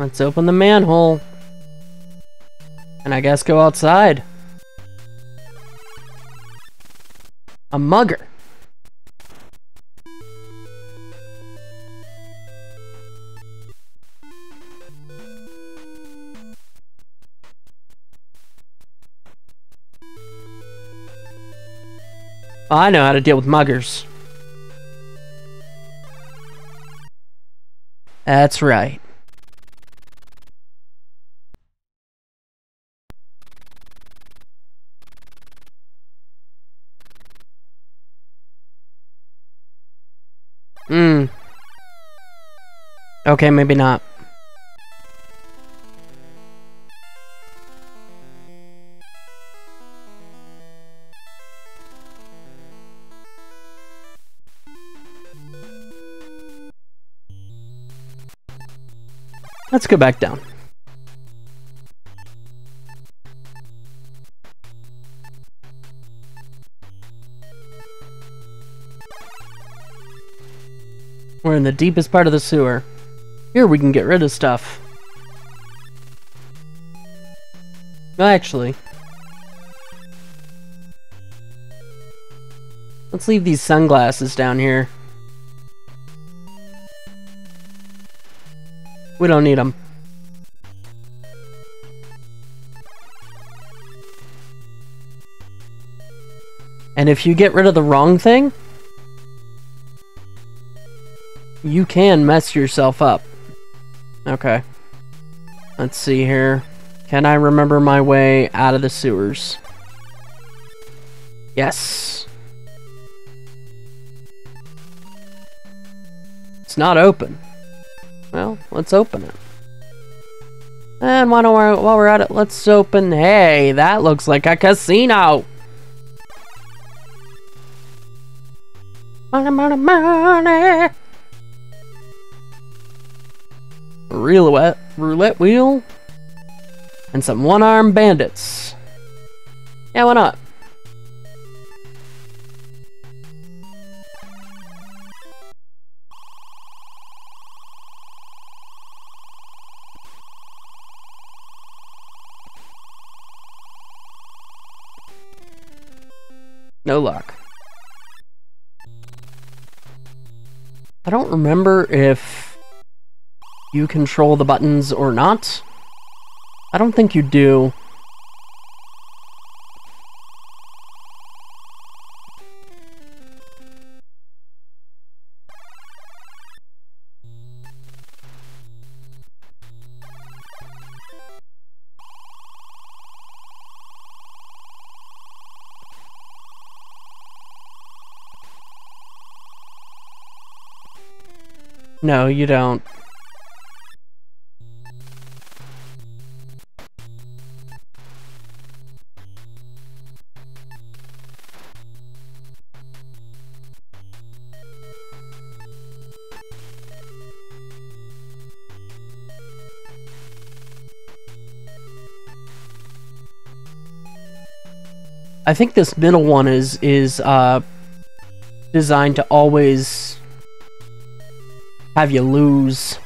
Let's open the manhole. And I guess go outside. A mugger. I know how to deal with muggers. That's right. Okay, maybe not. Let's go back down. We're in the deepest part of the sewer. Here we can get rid of stuff. Actually. Let's leave these sunglasses down here. We don't need them. And if you get rid of the wrong thing, You can mess yourself up. Okay. Let's see here. Can I remember my way out of the sewers? Yes. It's not open. Well, let's open it. And why don't we, while we're at it, let's open. Hey, that looks like a casino. Money, money, money. Roulette, roulette wheel. And some one-armed bandits. Yeah, why not? No luck. I don't remember if you control the buttons or not. I don't think you do. No, you don't. I think this middle one is is uh designed to always have you lose.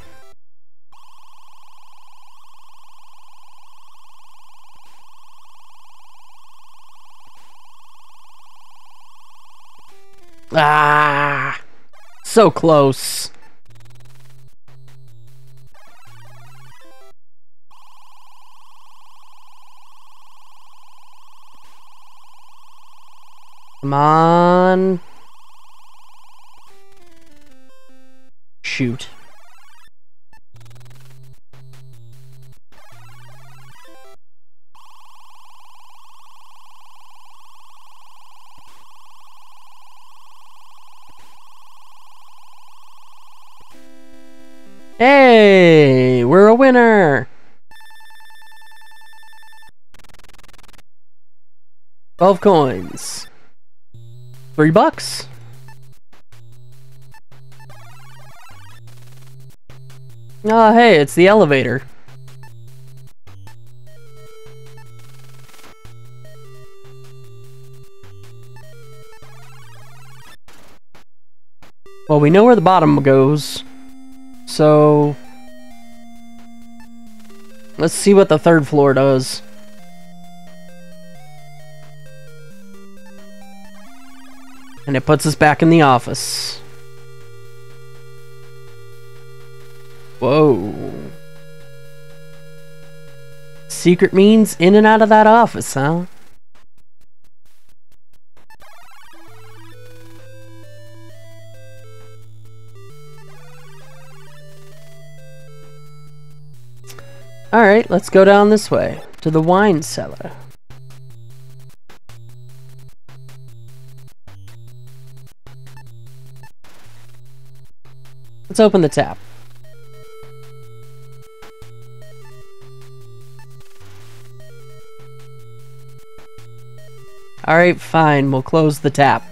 Ah, so close. Come on. Shoot. Hey, we're a winner. Twelve coins. Three bucks. Ah, hey, it's the elevator. Well, we know where the bottom goes. So... Let's see what the third floor does. And it puts us back in the office. Whoa. Secret means in and out of that office, huh? Alright, let's go down this way, to the wine cellar. Let's open the tap. Alright, fine, we'll close the tap.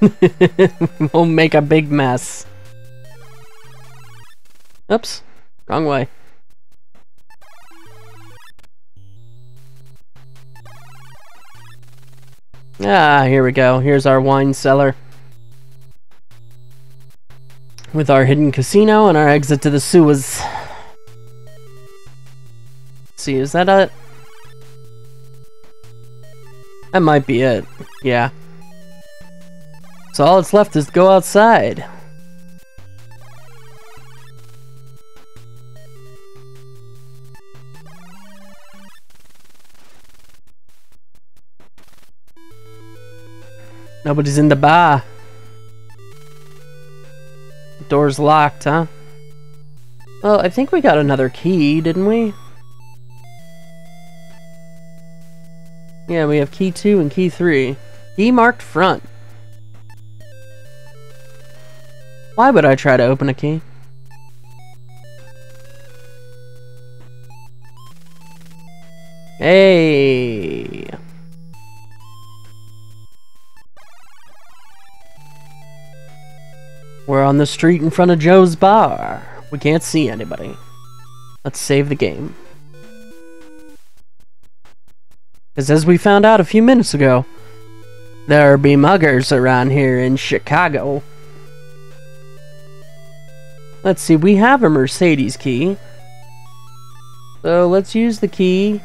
we'll make a big mess. Oops, wrong way. Ah, here we go. Here's our wine cellar. With our hidden casino and our exit to the sewers. Let's see, is that a... That might be it. Yeah. So all that's left is to go outside. Nobody's in the bar. Door's locked, huh? Well, I think we got another key, didn't we? Yeah, we have key 2 and key 3. Key marked front. Why would I try to open a key? Hey! We're on the street in front of Joe's bar. We can't see anybody. Let's save the game. Because as we found out a few minutes ago, there be muggers around here in Chicago. Let's see, we have a Mercedes key. So let's use the key.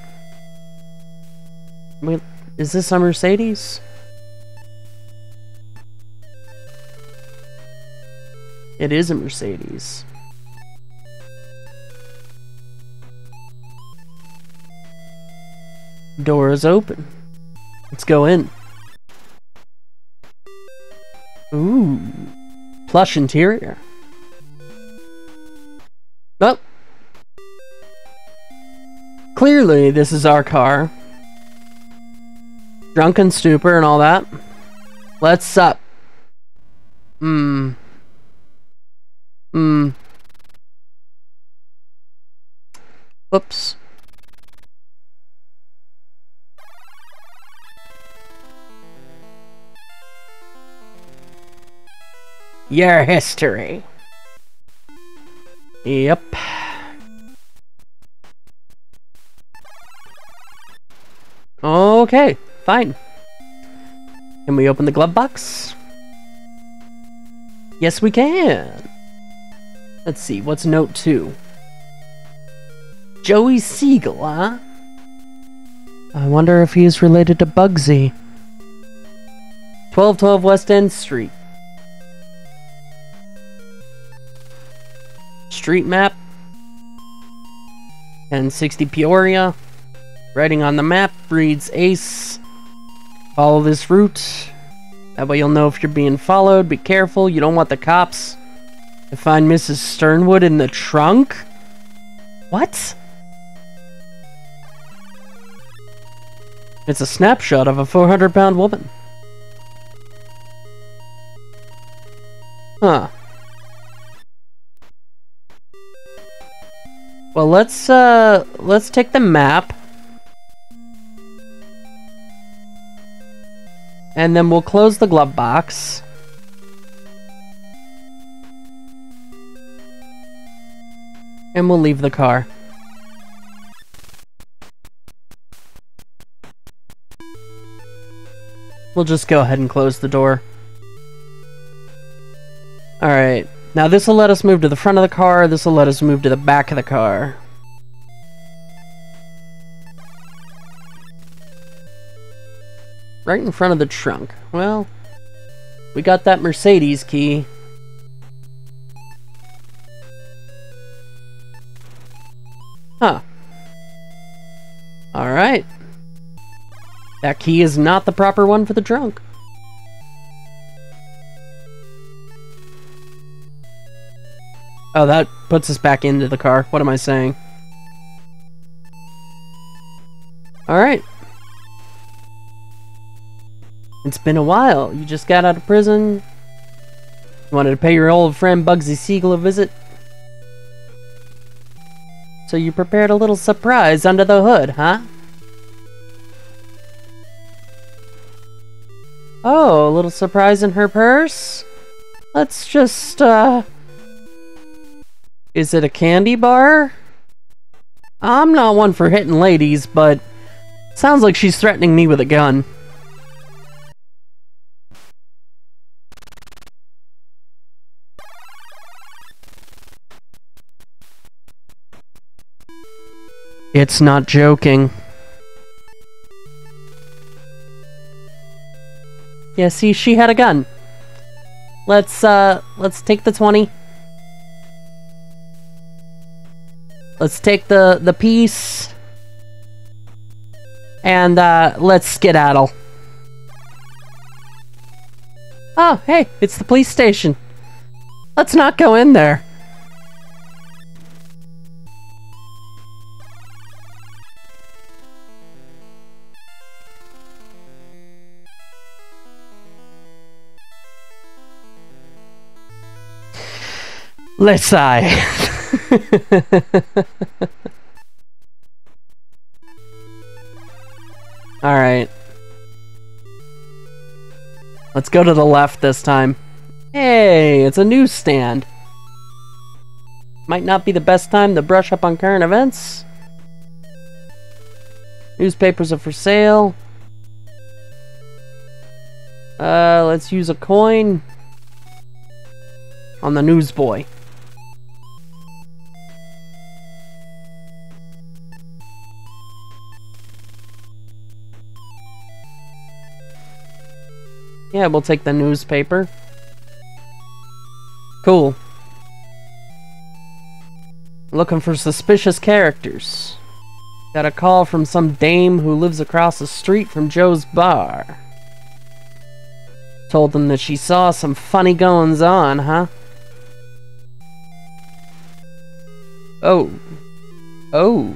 Wait, is this a Mercedes? It is a Mercedes. Door is open. Let's go in. Ooh. Plush interior. Well. Clearly, this is our car. Drunken stupor and all that. Let's up. Hmm. Hmm. Whoops. Your history. Yep. Okay, fine. Can we open the glove box? Yes, we can. Let's see, what's note two? Joey Siegel, huh? I wonder if he's related to Bugsy. 1212 West End Street. Street map. 1060 Peoria. Writing on the map reads Ace. Follow this route. That way you'll know if you're being followed. Be careful, you don't want the cops to find Mrs. Sternwood in the trunk? What? It's a snapshot of a 400 pound woman. Huh. Well, let's, uh, let's take the map. And then we'll close the glove box. And we'll leave the car. We'll just go ahead and close the door. Alright. Now this will let us move to the front of the car, this will let us move to the back of the car. Right in front of the trunk. Well, we got that Mercedes key. Huh. Alright. That key is not the proper one for the trunk. Oh, that puts us back into the car. What am I saying? Alright. It's been a while. You just got out of prison. You wanted to pay your old friend Bugsy Siegel a visit. So you prepared a little surprise under the hood, huh? Oh, a little surprise in her purse? Let's just, uh... Is it a candy bar? I'm not one for hitting ladies, but... Sounds like she's threatening me with a gun. It's not joking. Yeah, see, she had a gun. Let's, uh, let's take the 20. Let's take the, the piece. And, uh, let's skedaddle. Oh, hey, it's the police station. Let's not go in there. Let's sigh. Alright. Let's go to the left this time. Hey, it's a newsstand. Might not be the best time to brush up on current events. Newspapers are for sale. Uh, let's use a coin on the newsboy. Yeah, we'll take the newspaper. Cool. Looking for suspicious characters. Got a call from some dame who lives across the street from Joe's bar. Told them that she saw some funny goings on, huh? Oh. Oh.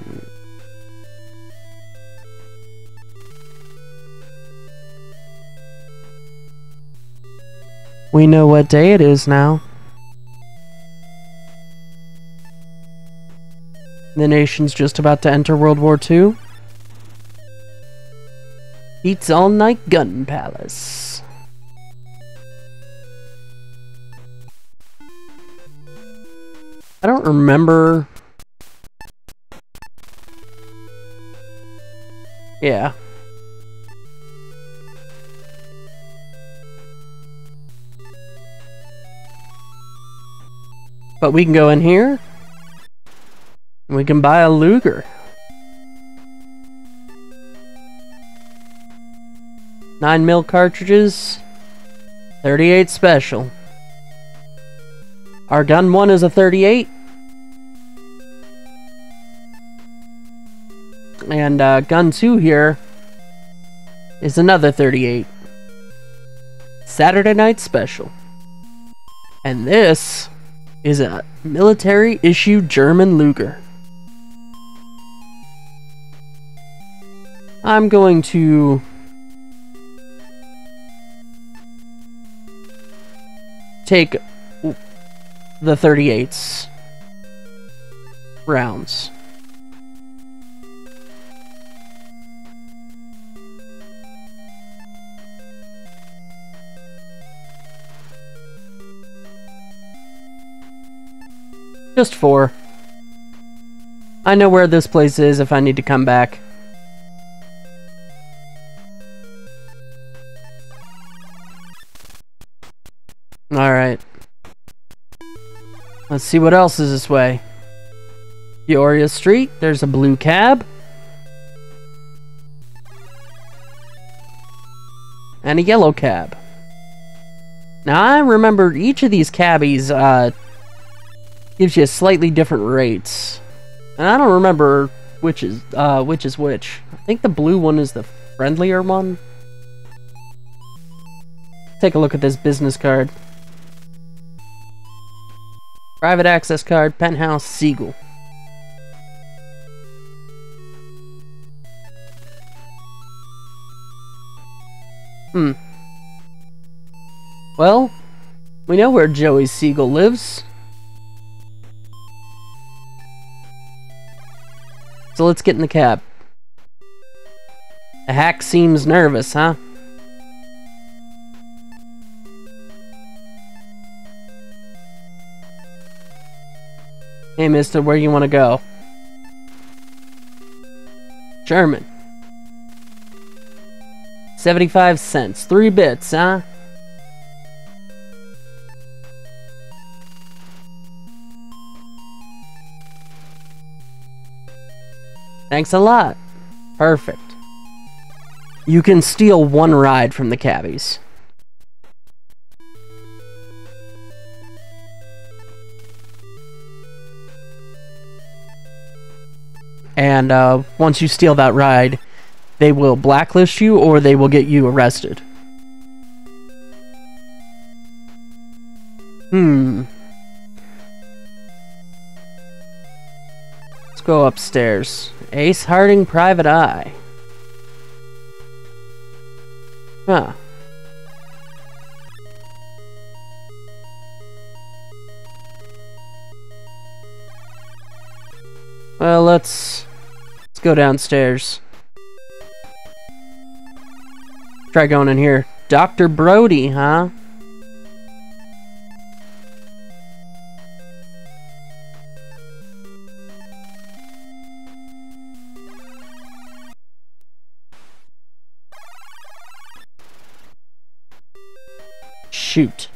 We know what day it is now. The nation's just about to enter World War II. Eats all night gun palace. I don't remember. Yeah. But we can go in here. And we can buy a Luger. Nine mil cartridges. 38 special. Our gun one is a 38. And uh, gun two here is another 38. Saturday night special. And this is a military issue German Luger. I'm going to take the 38s rounds. Just four. I know where this place is if I need to come back. Alright. Let's see what else is this way. Peoria Street, there's a blue cab. And a yellow cab. Now I remember each of these cabbies uh, gives you a slightly different rates. And I don't remember which is uh, which is which. I think the blue one is the friendlier one. Take a look at this business card. Private access card, penthouse, Siegel. Hmm. Well, we know where Joey Siegel lives. So let's get in the cab. The hack seems nervous, huh? Hey, mister, where you want to go? Sherman. 75 cents. Three bits, huh? Thanks a lot. Perfect. You can steal one ride from the cabbies. And uh, once you steal that ride, they will blacklist you or they will get you arrested. Hmm. Go upstairs. Ace Harding Private Eye. Huh. Well, let's let's go downstairs. Try going in here. Dr. Brody, huh? Shoot.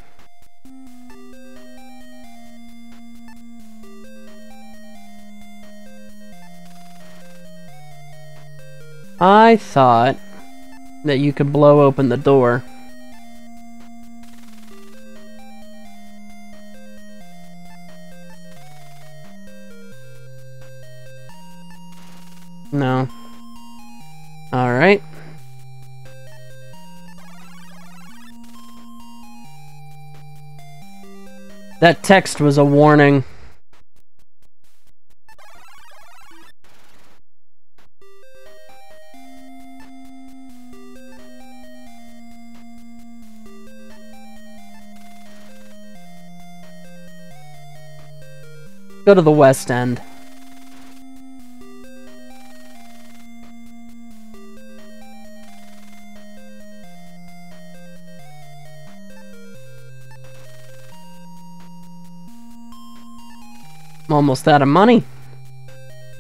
I thought that you could blow open the door. No. Alright. That text was a warning. Go to the west end. I'm almost out of money.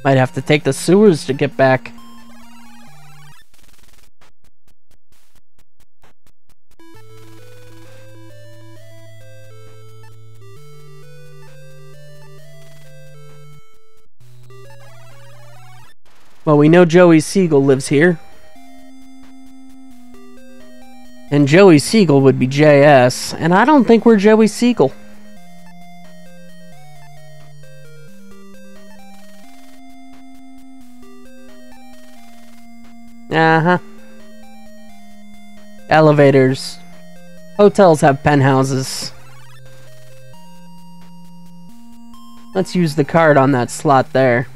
Might have to take the sewers to get back. Well, we know Joey Siegel lives here. And Joey Siegel would be JS, and I don't think we're Joey Siegel. Uh-huh. Elevators. Hotels have penthouses. Let's use the card on that slot there.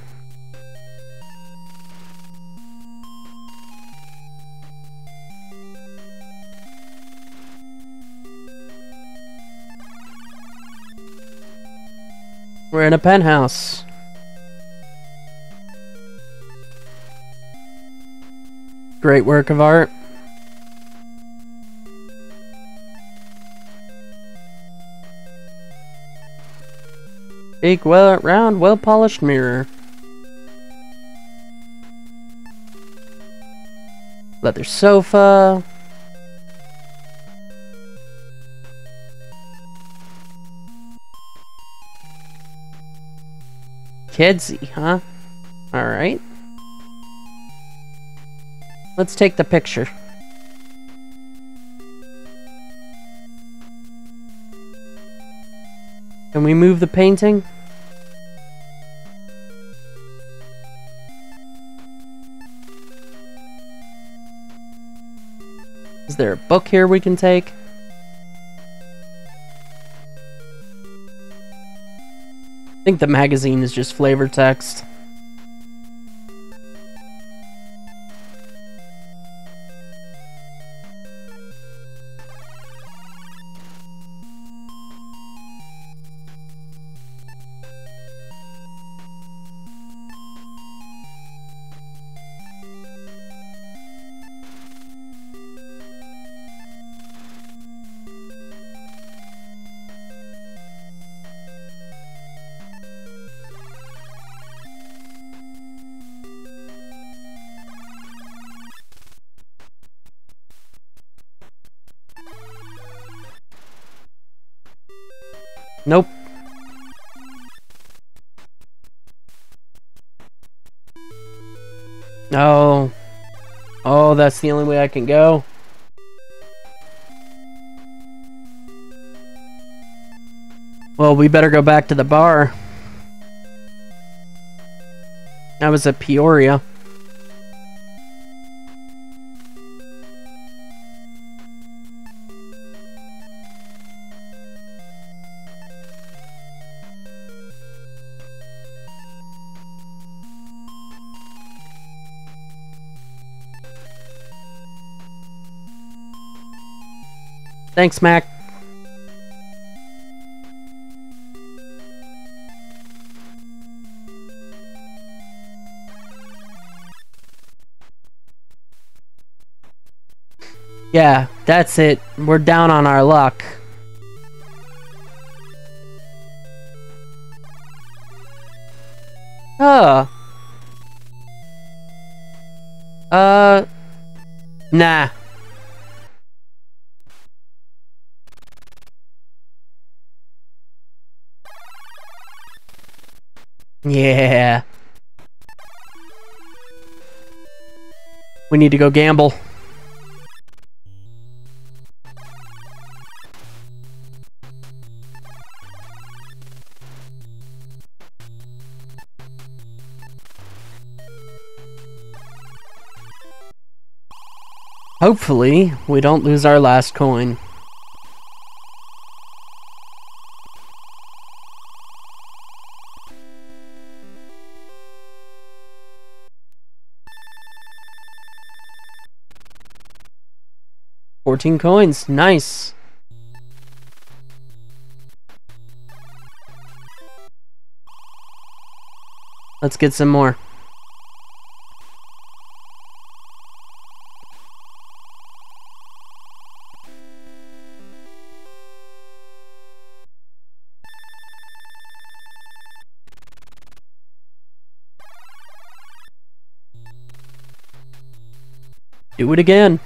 We're in a penthouse. Great work of art. Big, well, round, well-polished mirror. Leather sofa. Kidsy, huh? Alright. Let's take the picture. Can we move the painting? Is there a book here we can take? I think the magazine is just flavor text. That's the only way I can go. Well, we better go back to the bar. That was at Peoria. Thanks, Mac. Yeah, that's it. We're down on our luck. Huh. Uh. Nah. Yeah. We need to go gamble. Hopefully, we don't lose our last coin. Fourteen coins, nice. Let's get some more. Do it again.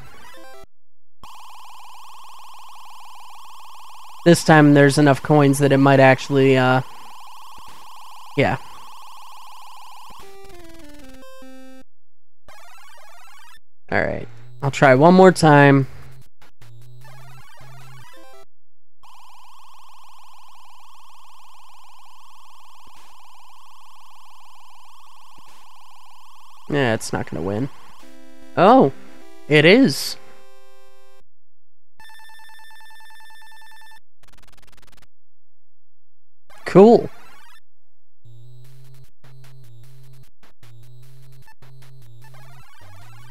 This time there's enough coins that it might actually, uh... Yeah. Alright. I'll try one more time. Yeah, it's not gonna win. Oh! It is. Cool.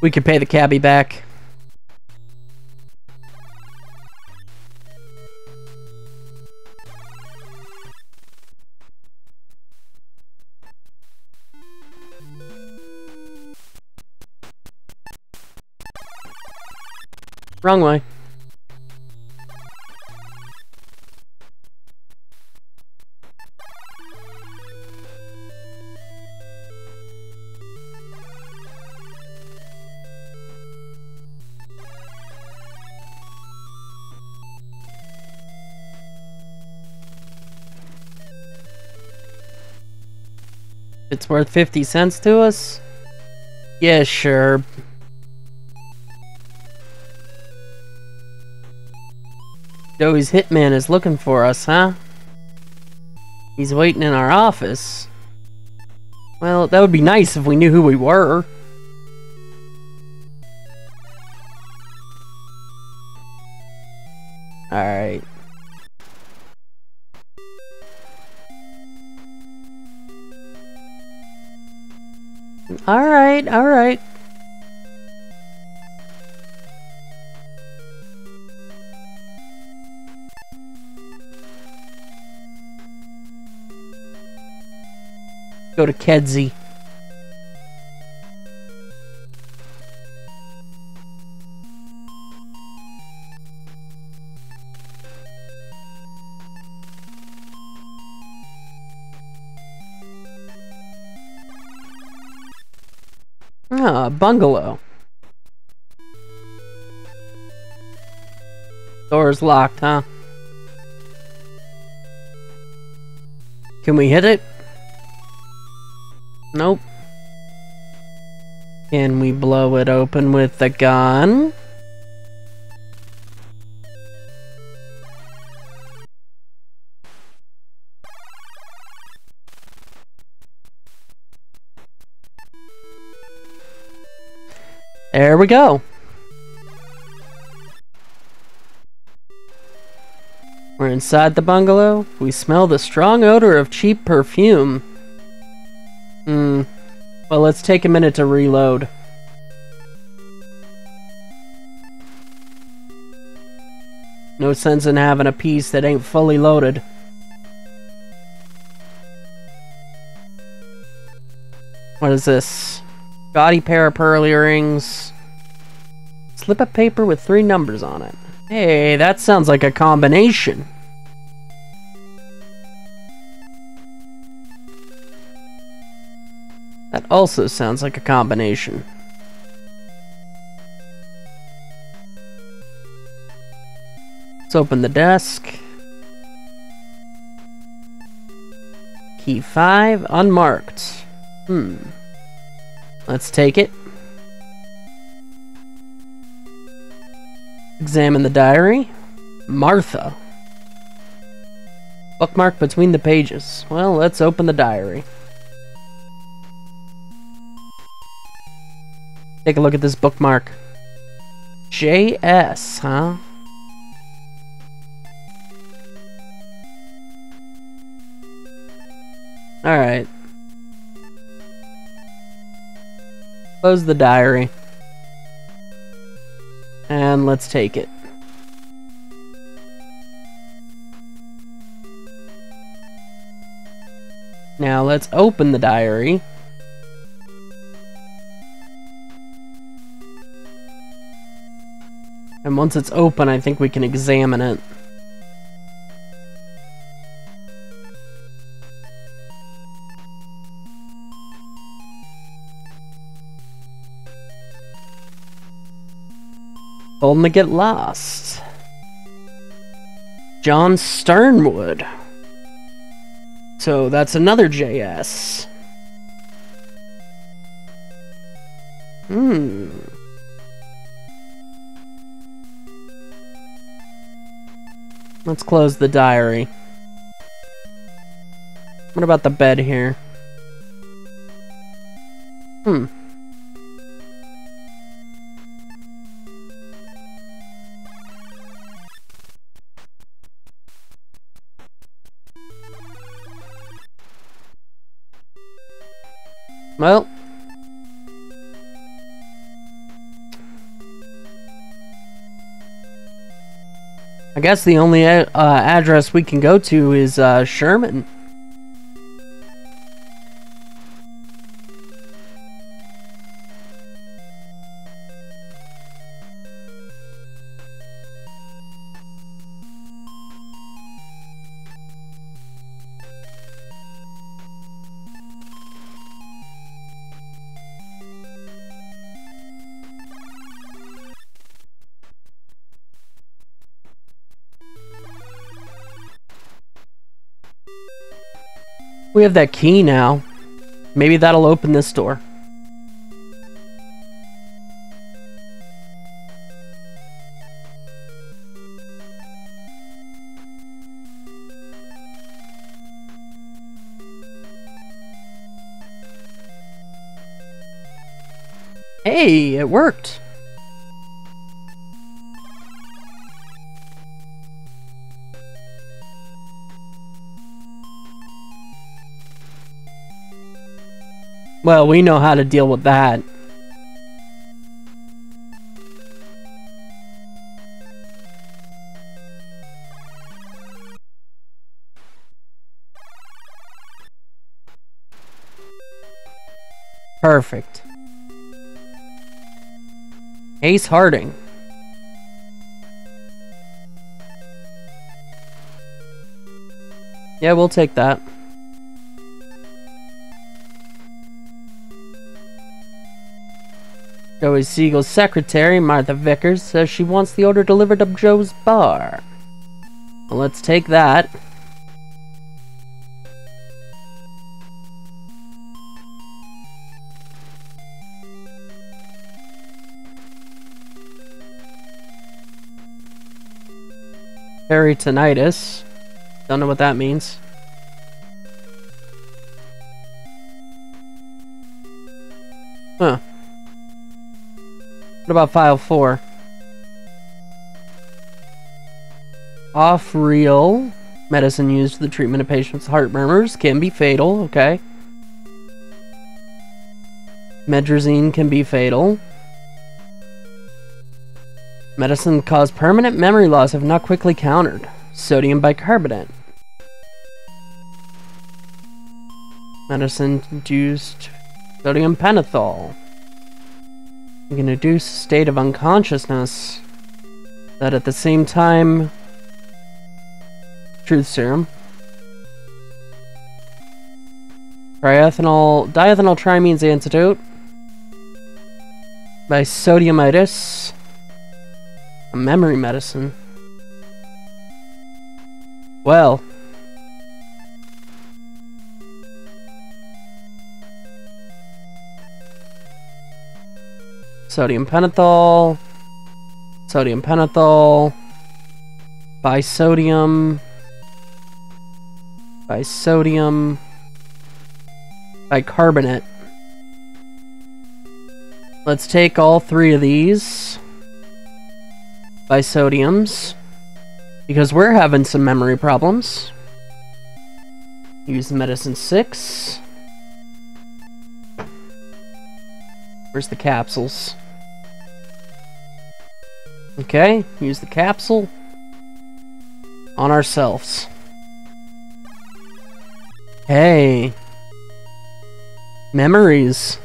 We could pay the cabbie back. Wrong way. Worth 50 cents to us? Yeah, sure. Joey's hitman is looking for us, huh? He's waiting in our office. Well, that would be nice if we knew who we were. Alright, alright. Go to Kedzie. Bungalow. Door's locked, huh? Can we hit it? Nope. Can we blow it open with the gun? There we go. We're inside the bungalow. We smell the strong odor of cheap perfume. Hmm. Well, let's take a minute to reload. No sense in having a piece that ain't fully loaded. What is this? Gaudy pair of pearl earrings. Slip of paper with three numbers on it. Hey, that sounds like a combination. That also sounds like a combination. Let's open the desk. Key 5, unmarked. Hmm. Let's take it. Examine the diary. Martha. Bookmark between the pages. Well, let's open the diary. Take a look at this bookmark. JS, huh? Alright. Close the diary. And let's take it. Now let's open the diary. And once it's open, I think we can examine it. To get lost. John Sternwood. So that's another JS. Hmm. Let's close the diary. What about the bed here? Hmm. Well. I guess the only uh, address we can go to is uh, Sherman. We have that key now. Maybe that'll open this door. Hey, it worked. Well, we know how to deal with that. Perfect. Ace Harding. Yeah, we'll take that. Joey Siegel's secretary, Martha Vickers, says she wants the order delivered up Joe's bar. Well, let's take that. Peritonitis. Don't know what that means. Huh. What about file 4? Off real medicine used for the treatment of patients' heart murmurs can be fatal, okay. Medrazine can be fatal. Medicine cause permanent memory loss if not quickly countered. Sodium bicarbonate. Medicine induced sodium pentothal. You can induce state of unconsciousness that at the same time truth serum. Triethanol diethanol triamine's antidote. By sodiumitis a memory medicine. Well sodium pentothal sodium pentothal bisodium bisodium bicarbonate. Let's take all three of these bisodiums because we're having some memory problems. Use medicine 6 where's the capsules Okay, use the capsule on ourselves. Hey. Memories.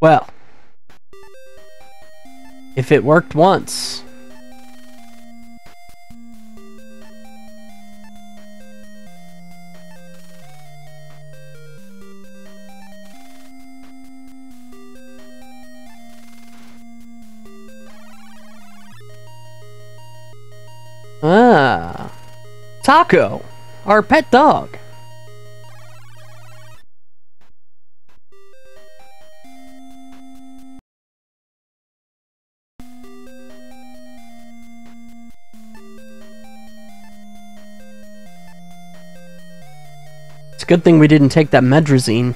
Well. If it worked once. Taco, our pet dog. It's a good thing we didn't take that medrazine.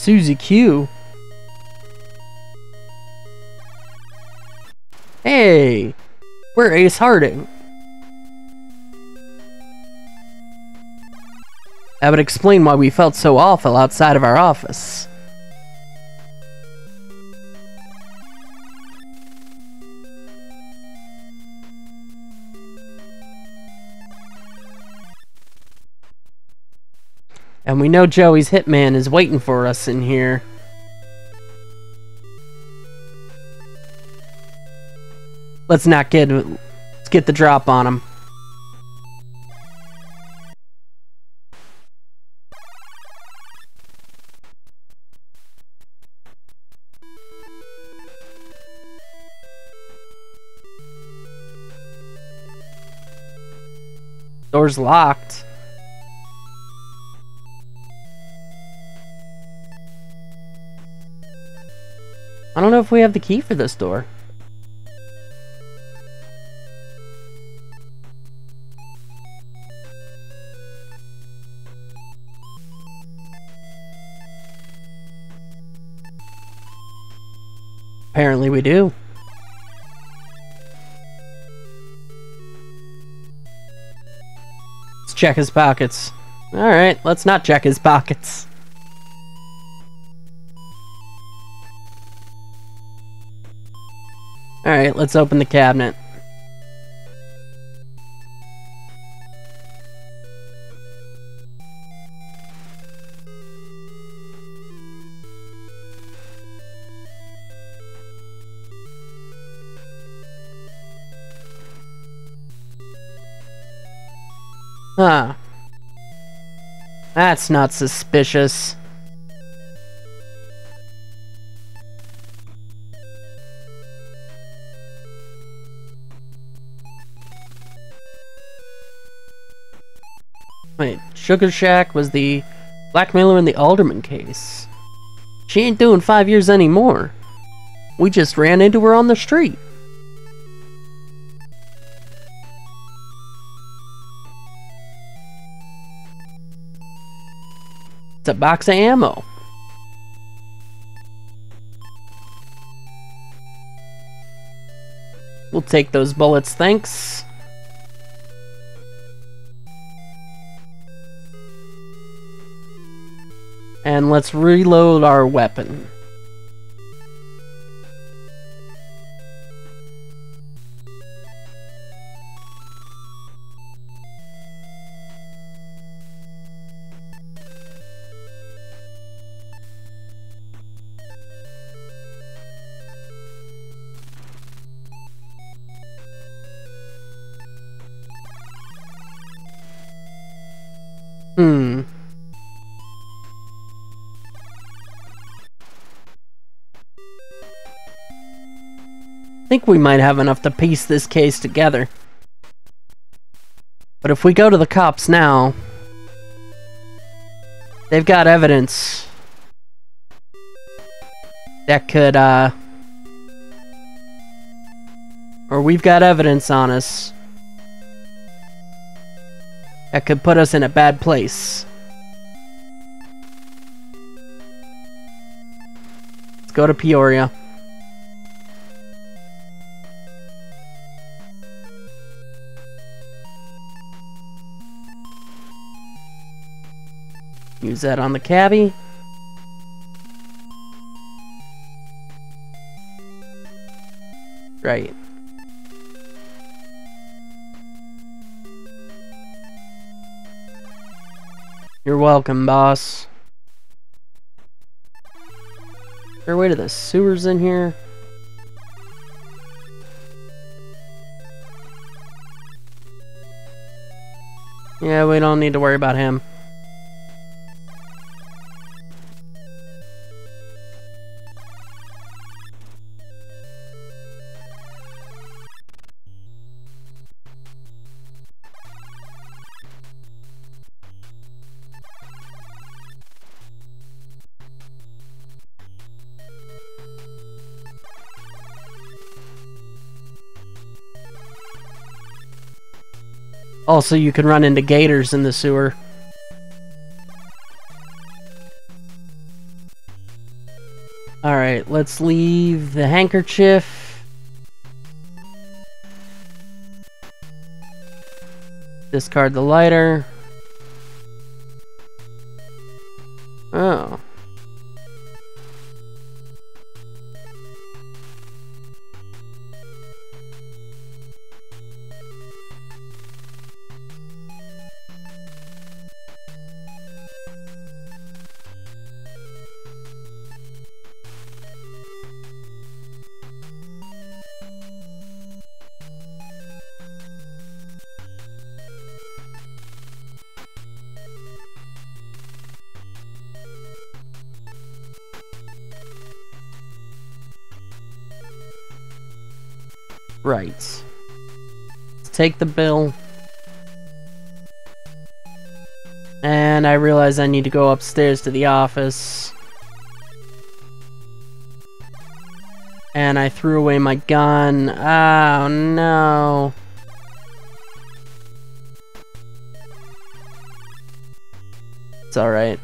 Susie Q. Hey, we're Ace Harding. That would explain why we felt so awful outside of our office. And we know Joey's hitman is waiting for us in here. Let's not get let's get the drop on him. Door's locked. I don't know if we have the key for this door. Apparently we do. Let's check his pockets. Alright, let's not check his pockets. Alright, let's open the cabinet. Huh. That's not suspicious. Sugar Shack was the blackmailer in the Alderman case. She ain't doing five years anymore. We just ran into her on the street. It's a box of ammo. We'll take those bullets, thanks. And let's reload our weapon. Hmm. Think we might have enough to piece this case together. But if we go to the cops now, they've got evidence that could, uh, or we've got evidence on us that could put us in a bad place. Let's go to Peoria. Use that on the cabbie. Right. You're welcome, boss. Is there a way to the sewers in here? Yeah, we don't need to worry about him. Also, you can run into gators in the sewer. Alright, let's leave the handkerchief. Discard the lighter. Take the bill. And I realize I need to go upstairs to the office. And I threw away my gun. Oh no. It's alright.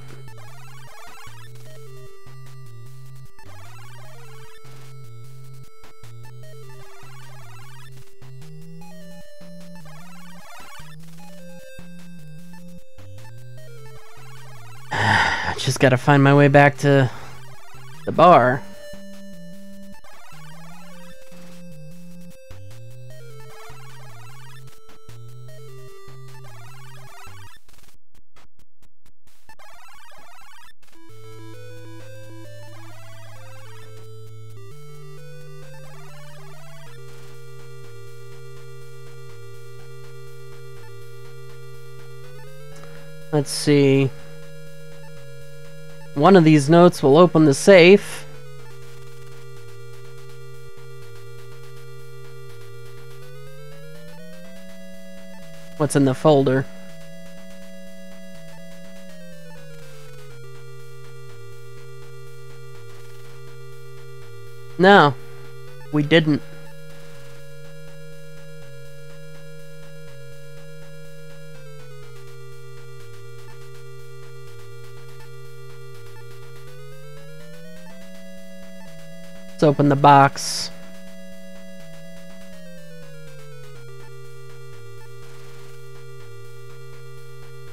Just gotta find my way back to the bar. Let's see. One of these notes will open the safe. What's in the folder? No, we didn't. Let's open the box.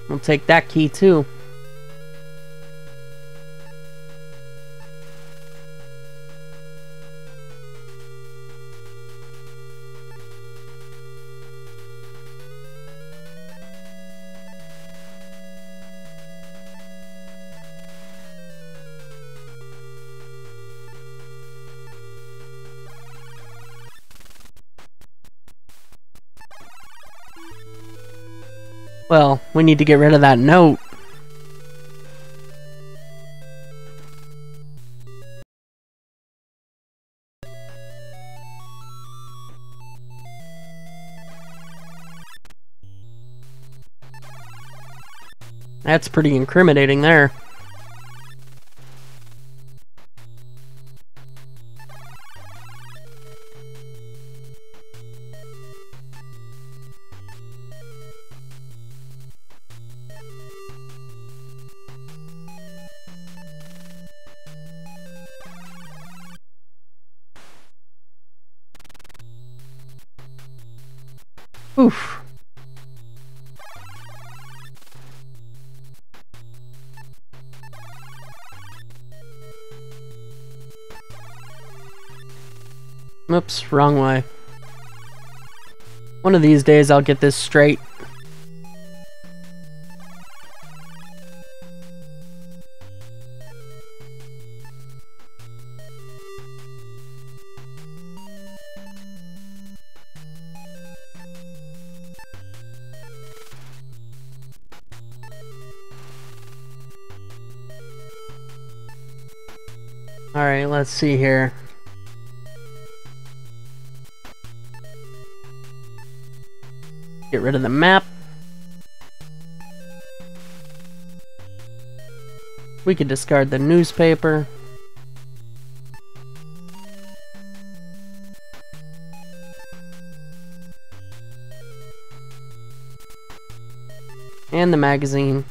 We'll take that key too. We need to get rid of that note. That's pretty incriminating there. Oops, wrong way. One of these days I'll get this straight. Alright, let's see here. Rid of the map. We could discard the newspaper. And the magazine.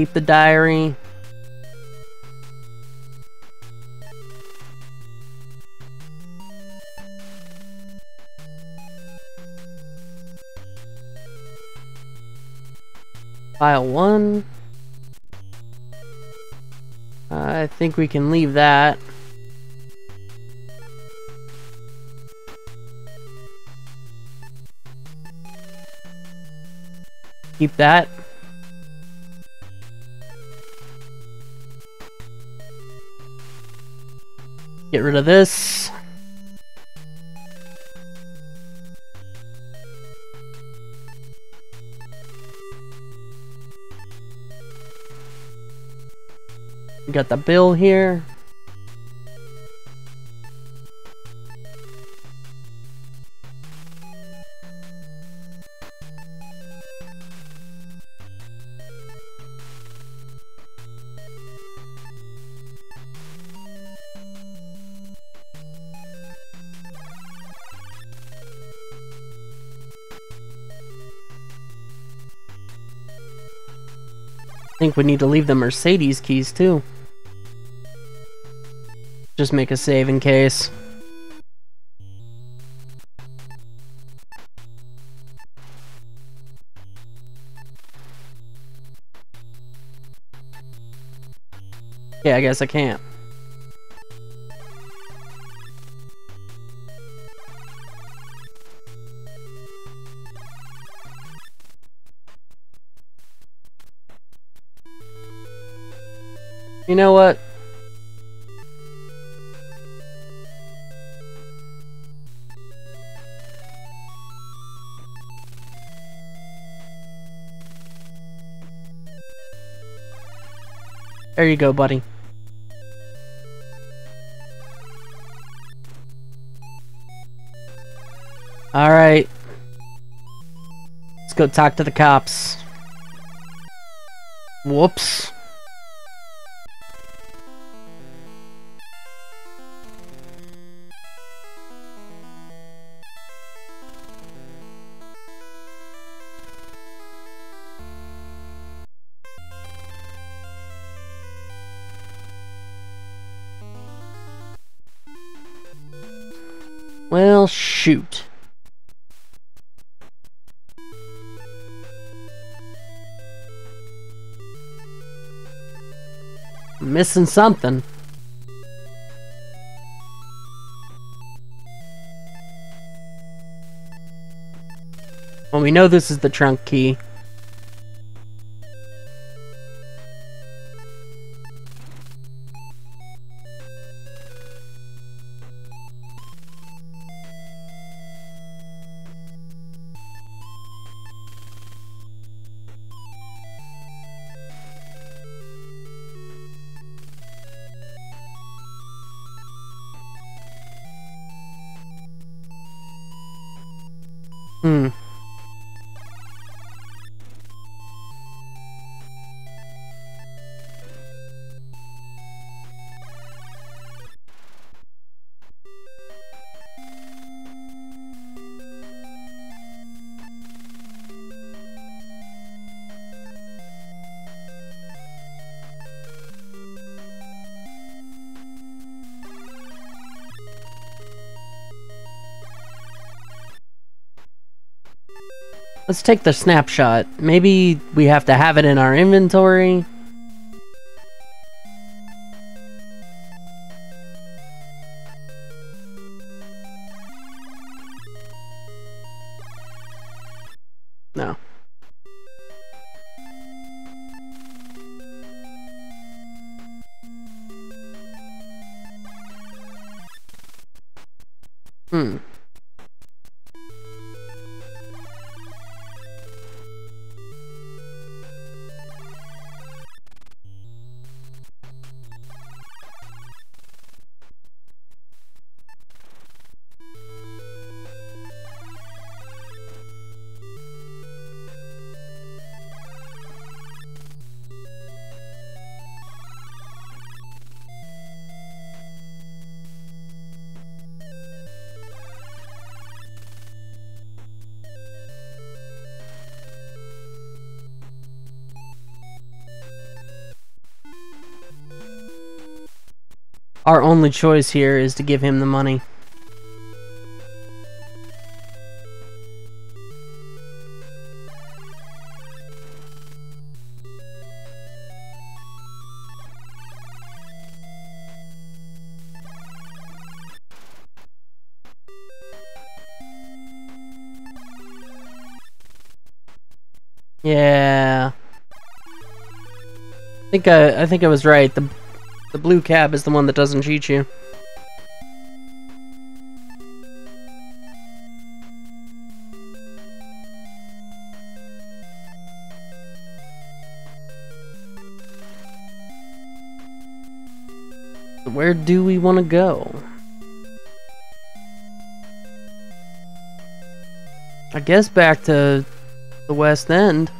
Keep the diary. File 1. Uh, I think we can leave that. Keep that. Get rid of this. Got the bill here. Think we need to leave the Mercedes keys too. Just make a save in case. Yeah, I guess I can't. You know what? There you go, buddy. Alright. Let's go talk to the cops. Whoops. Shoot. Missing something. Well, we know this is the trunk key. Let's take the snapshot. Maybe we have to have it in our inventory. Our only choice here is to give him the money. Yeah. I think I, I think I was right. The the blue cab is the one that doesn't cheat you. Where do we want to go? I guess back to the West End.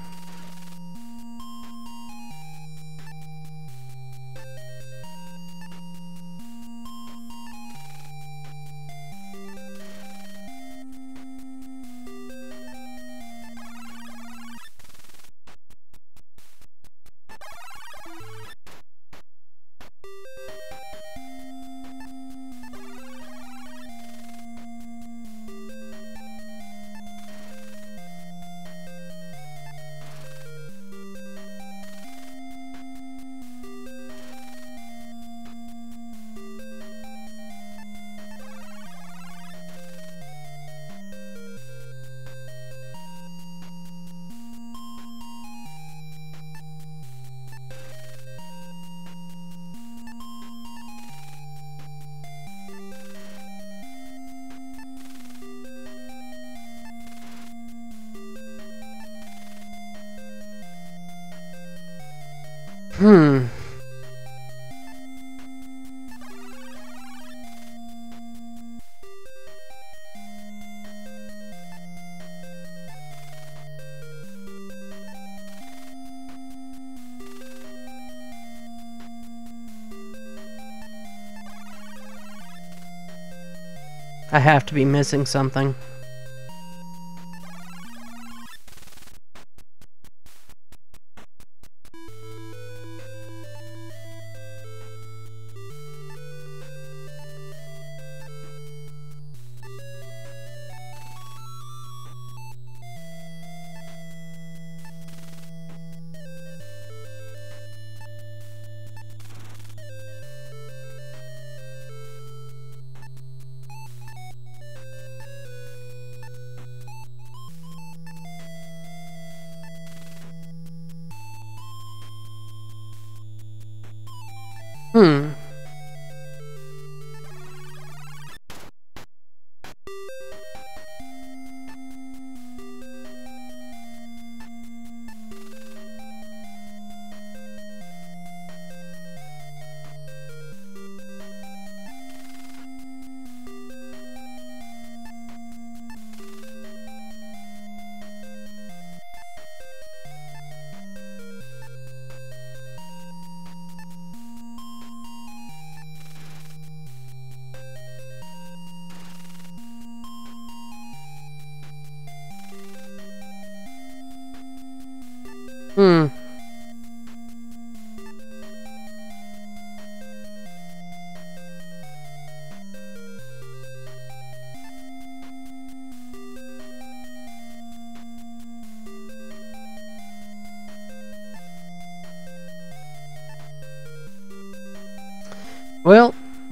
I have to be missing something. Hmm.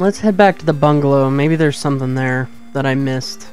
Let's head back to the bungalow. Maybe there's something there that I missed.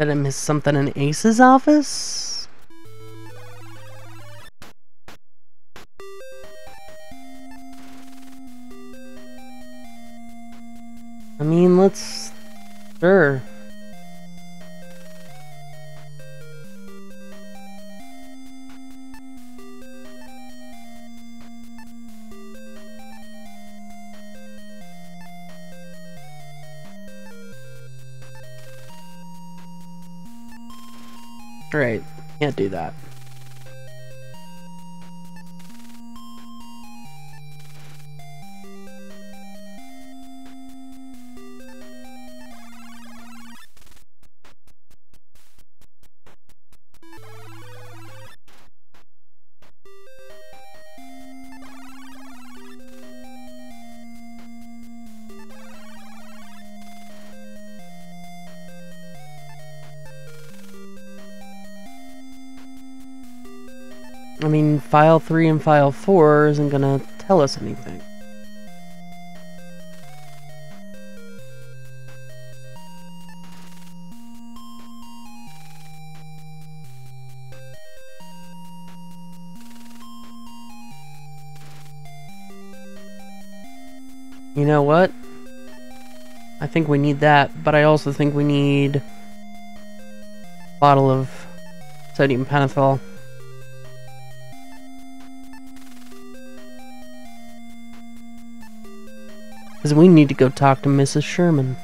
Did I miss something in Ace's office? That. File 3 and file 4 isn't gonna tell us anything. You know what? I think we need that, but I also think we need a bottle of sodium pentothal. Because we need to go talk to Mrs. Sherman.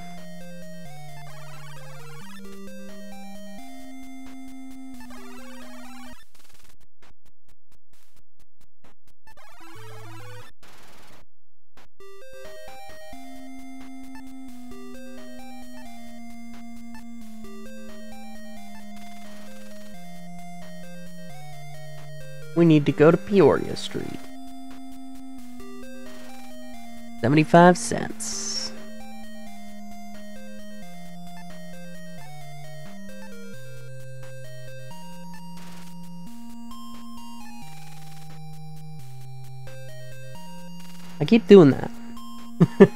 We need to go to Peoria Street. 75 cents. I keep doing that.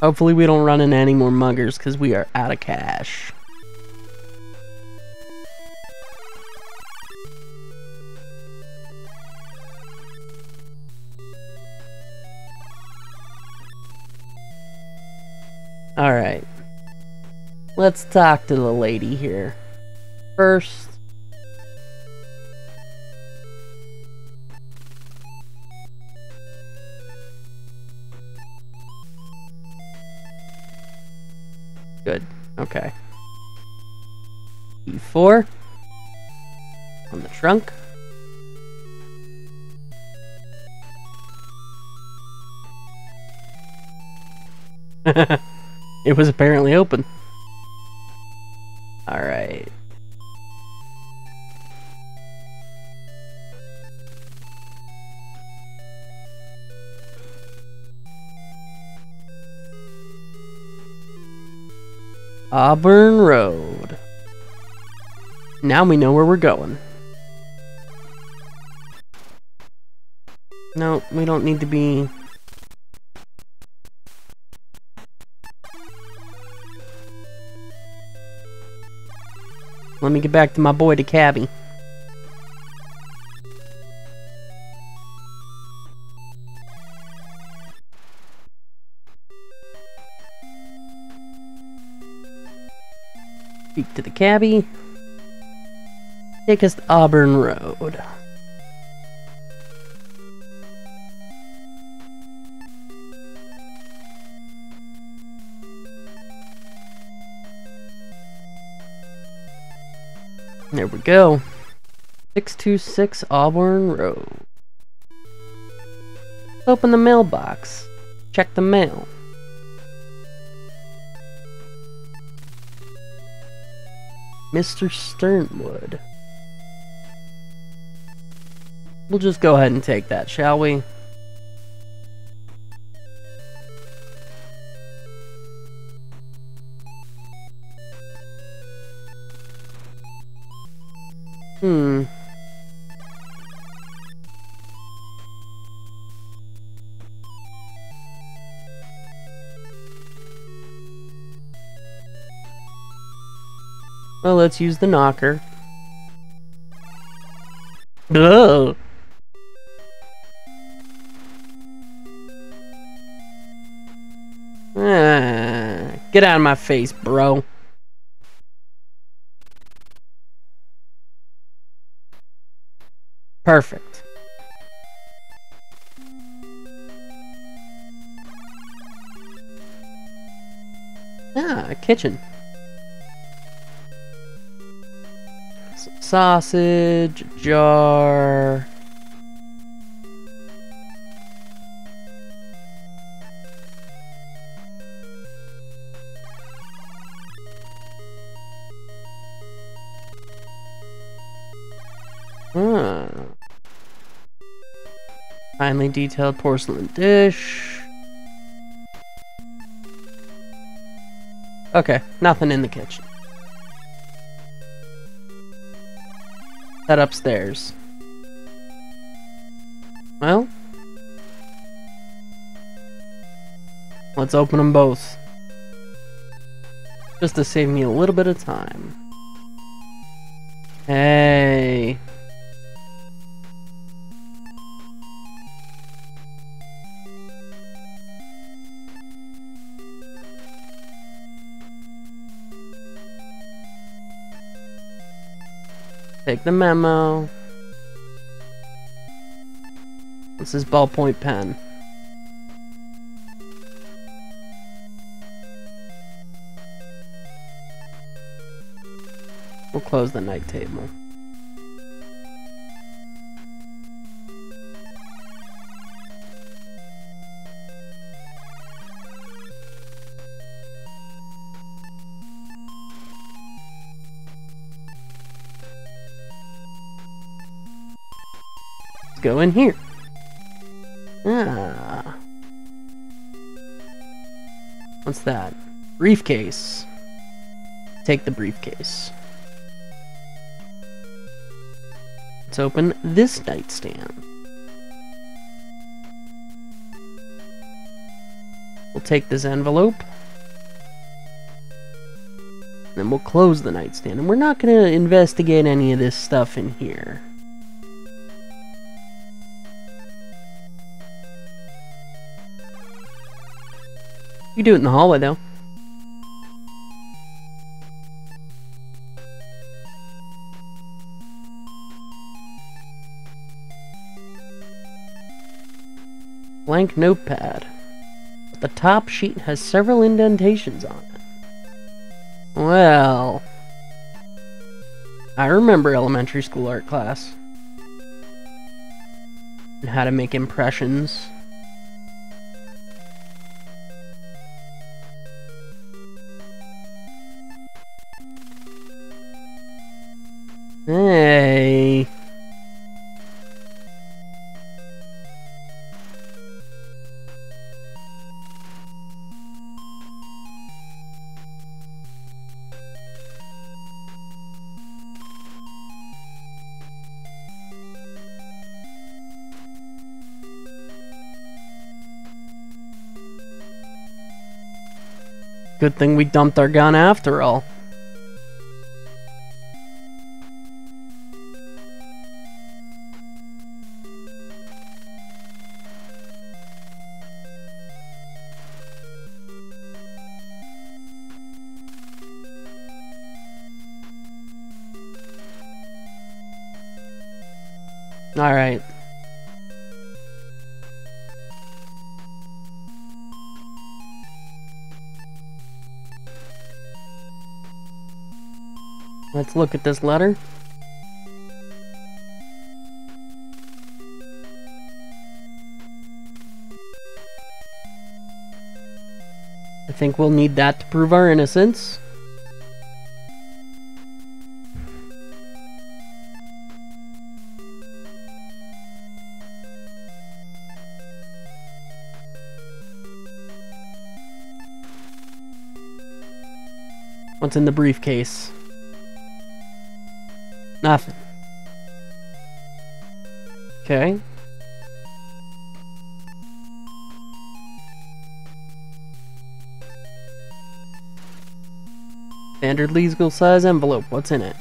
Hopefully we don't run into any more muggers because we are out of cash. Let's talk to the lady here. First, Good. Okay. E4 on the trunk. it was apparently open. Auburn Road. Now we know where we're going. No, we don't need to be... Let me get back to my boy, the cabbie. To the cabbie. Take us to Auburn Road. There we go. 626 Auburn Road. Open the mailbox. Check the mail. Mr. Sternwood. We'll just go ahead and take that, shall we? Let's use the knocker. Ugh. Ah, get out of my face, bro. Perfect. Ah, a kitchen. Sausage, jar. Ah. Finely detailed porcelain dish. Okay, nothing in the kitchen. Head upstairs. Well, let's open them both. Just to save me a little bit of time. Hey. Take the memo. This is ballpoint pen. We'll close the night table. Go in here. Ah. What's that? Briefcase. Take the briefcase. Let's open this nightstand. We'll take this envelope. Then we'll close the nightstand. And we're not going to investigate any of this stuff in here. You do it in the hallway, though. Blank notepad. The top sheet has several indentations on it. Well... I remember elementary school art class. And how to make impressions. Good thing we dumped our gun after all. Look at this letter. I think we'll need that to prove our innocence. What's in the briefcase? Nothing. Okay. Standard legal size envelope. What's in it?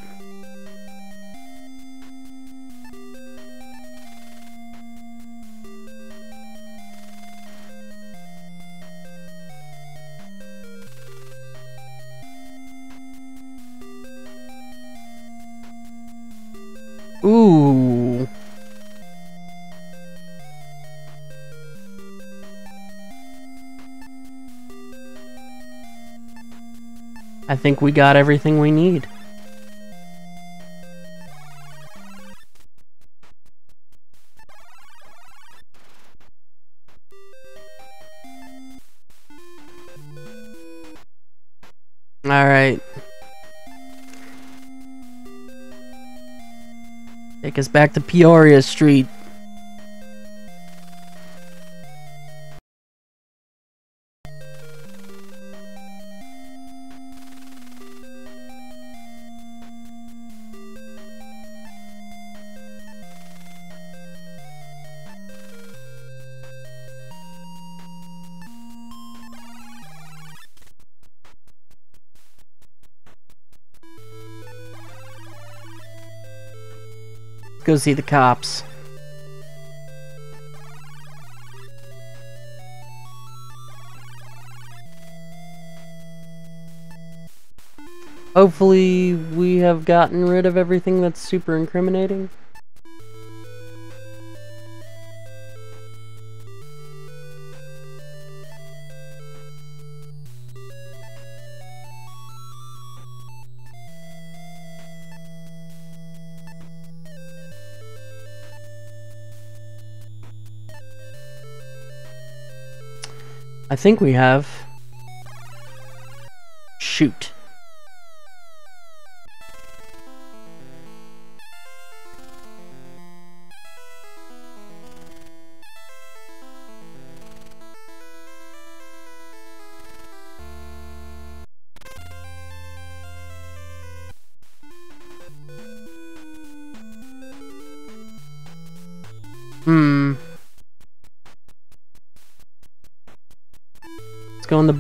Think we got everything we need. Alright. Take us back to Peoria Street. Go see the cops. Hopefully, we have gotten rid of everything that's super incriminating. I think we have. Shoot.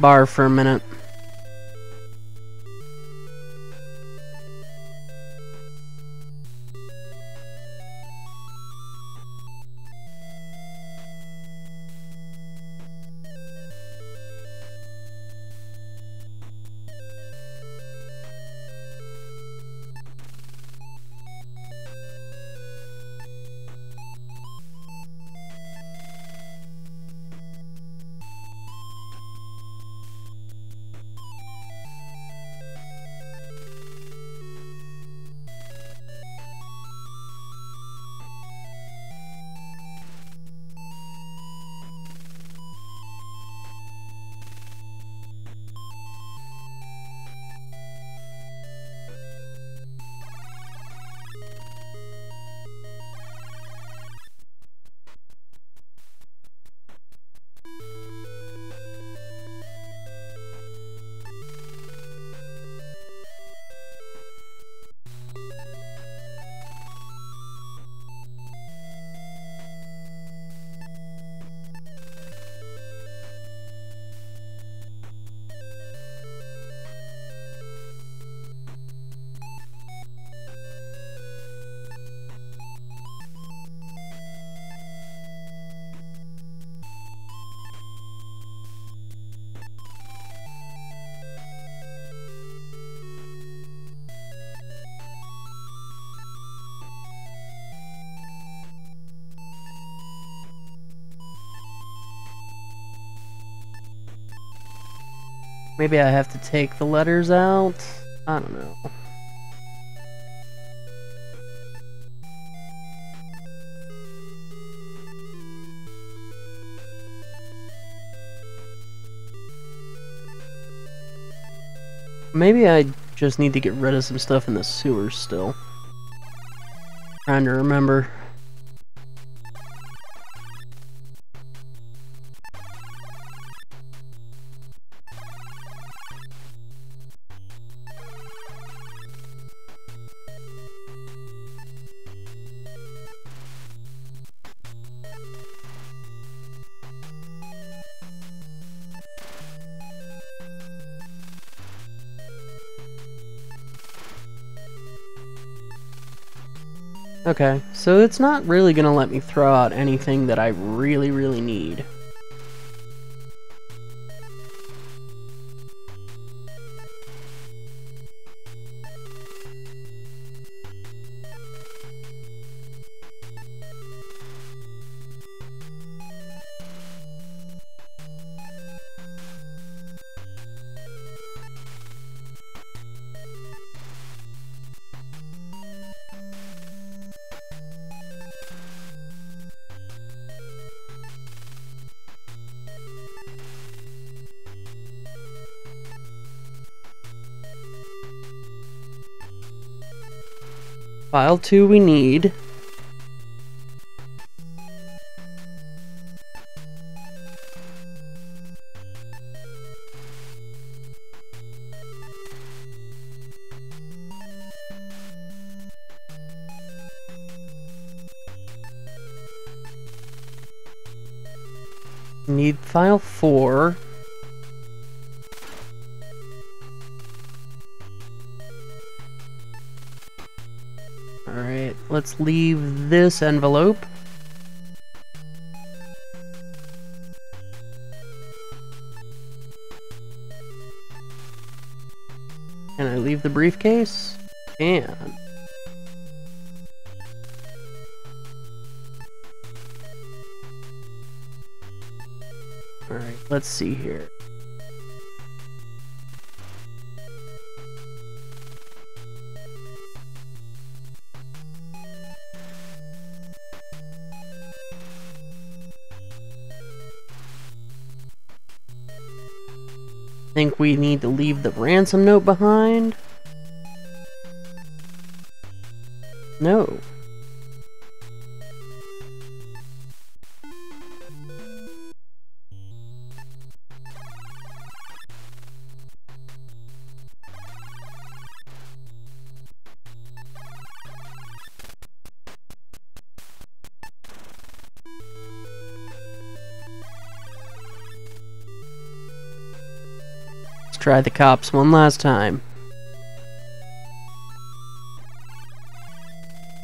Bar for a minute. Maybe I have to take the letters out? I don't know. Maybe I just need to get rid of some stuff in the sewers still. Trying to remember. Okay, so it's not really gonna let me throw out anything that I really, really need. File 2 we need. Need file 4. Leave this envelope. Can I leave the briefcase? Can. Alright, let's see here. Think we need to leave the ransom note behind? No. Try the cops one last time.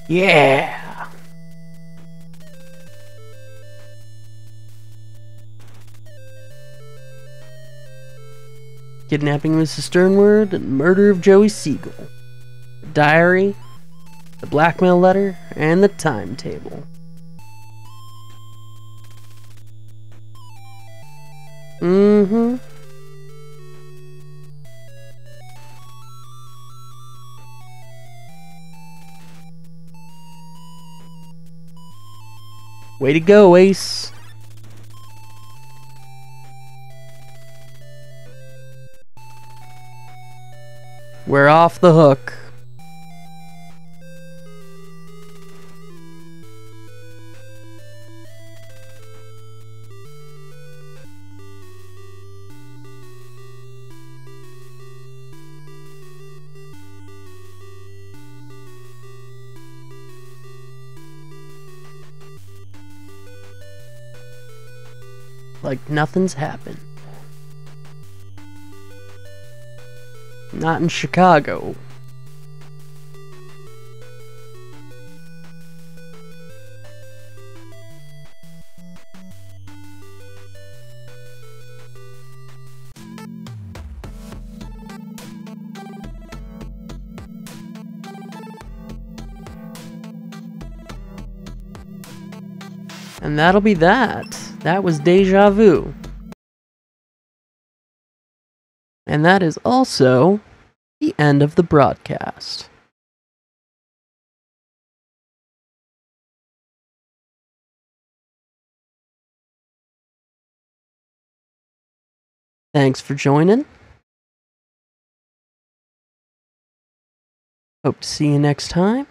Yeah! Kidnapping Mrs. Sternwood and murder of Joey Siegel. The diary, the blackmail letter, and the timetable. Way to go, Ace. We're off the hook. Nothing's happened. Not in Chicago. And that'll be that. That was Deja Vu. And that is also the end of the broadcast. Thanks for joining. Hope to see you next time.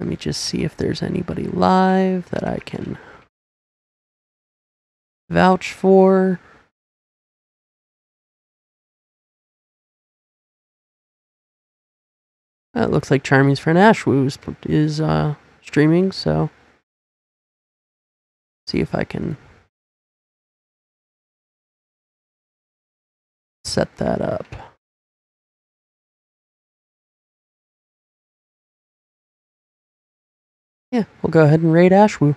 Let me just see if there's anybody live that I can vouch for. It looks like Charming's friend Ashwoo is, is uh, streaming, so see if I can set that up. Yeah, we'll go ahead and raid Ashwoo.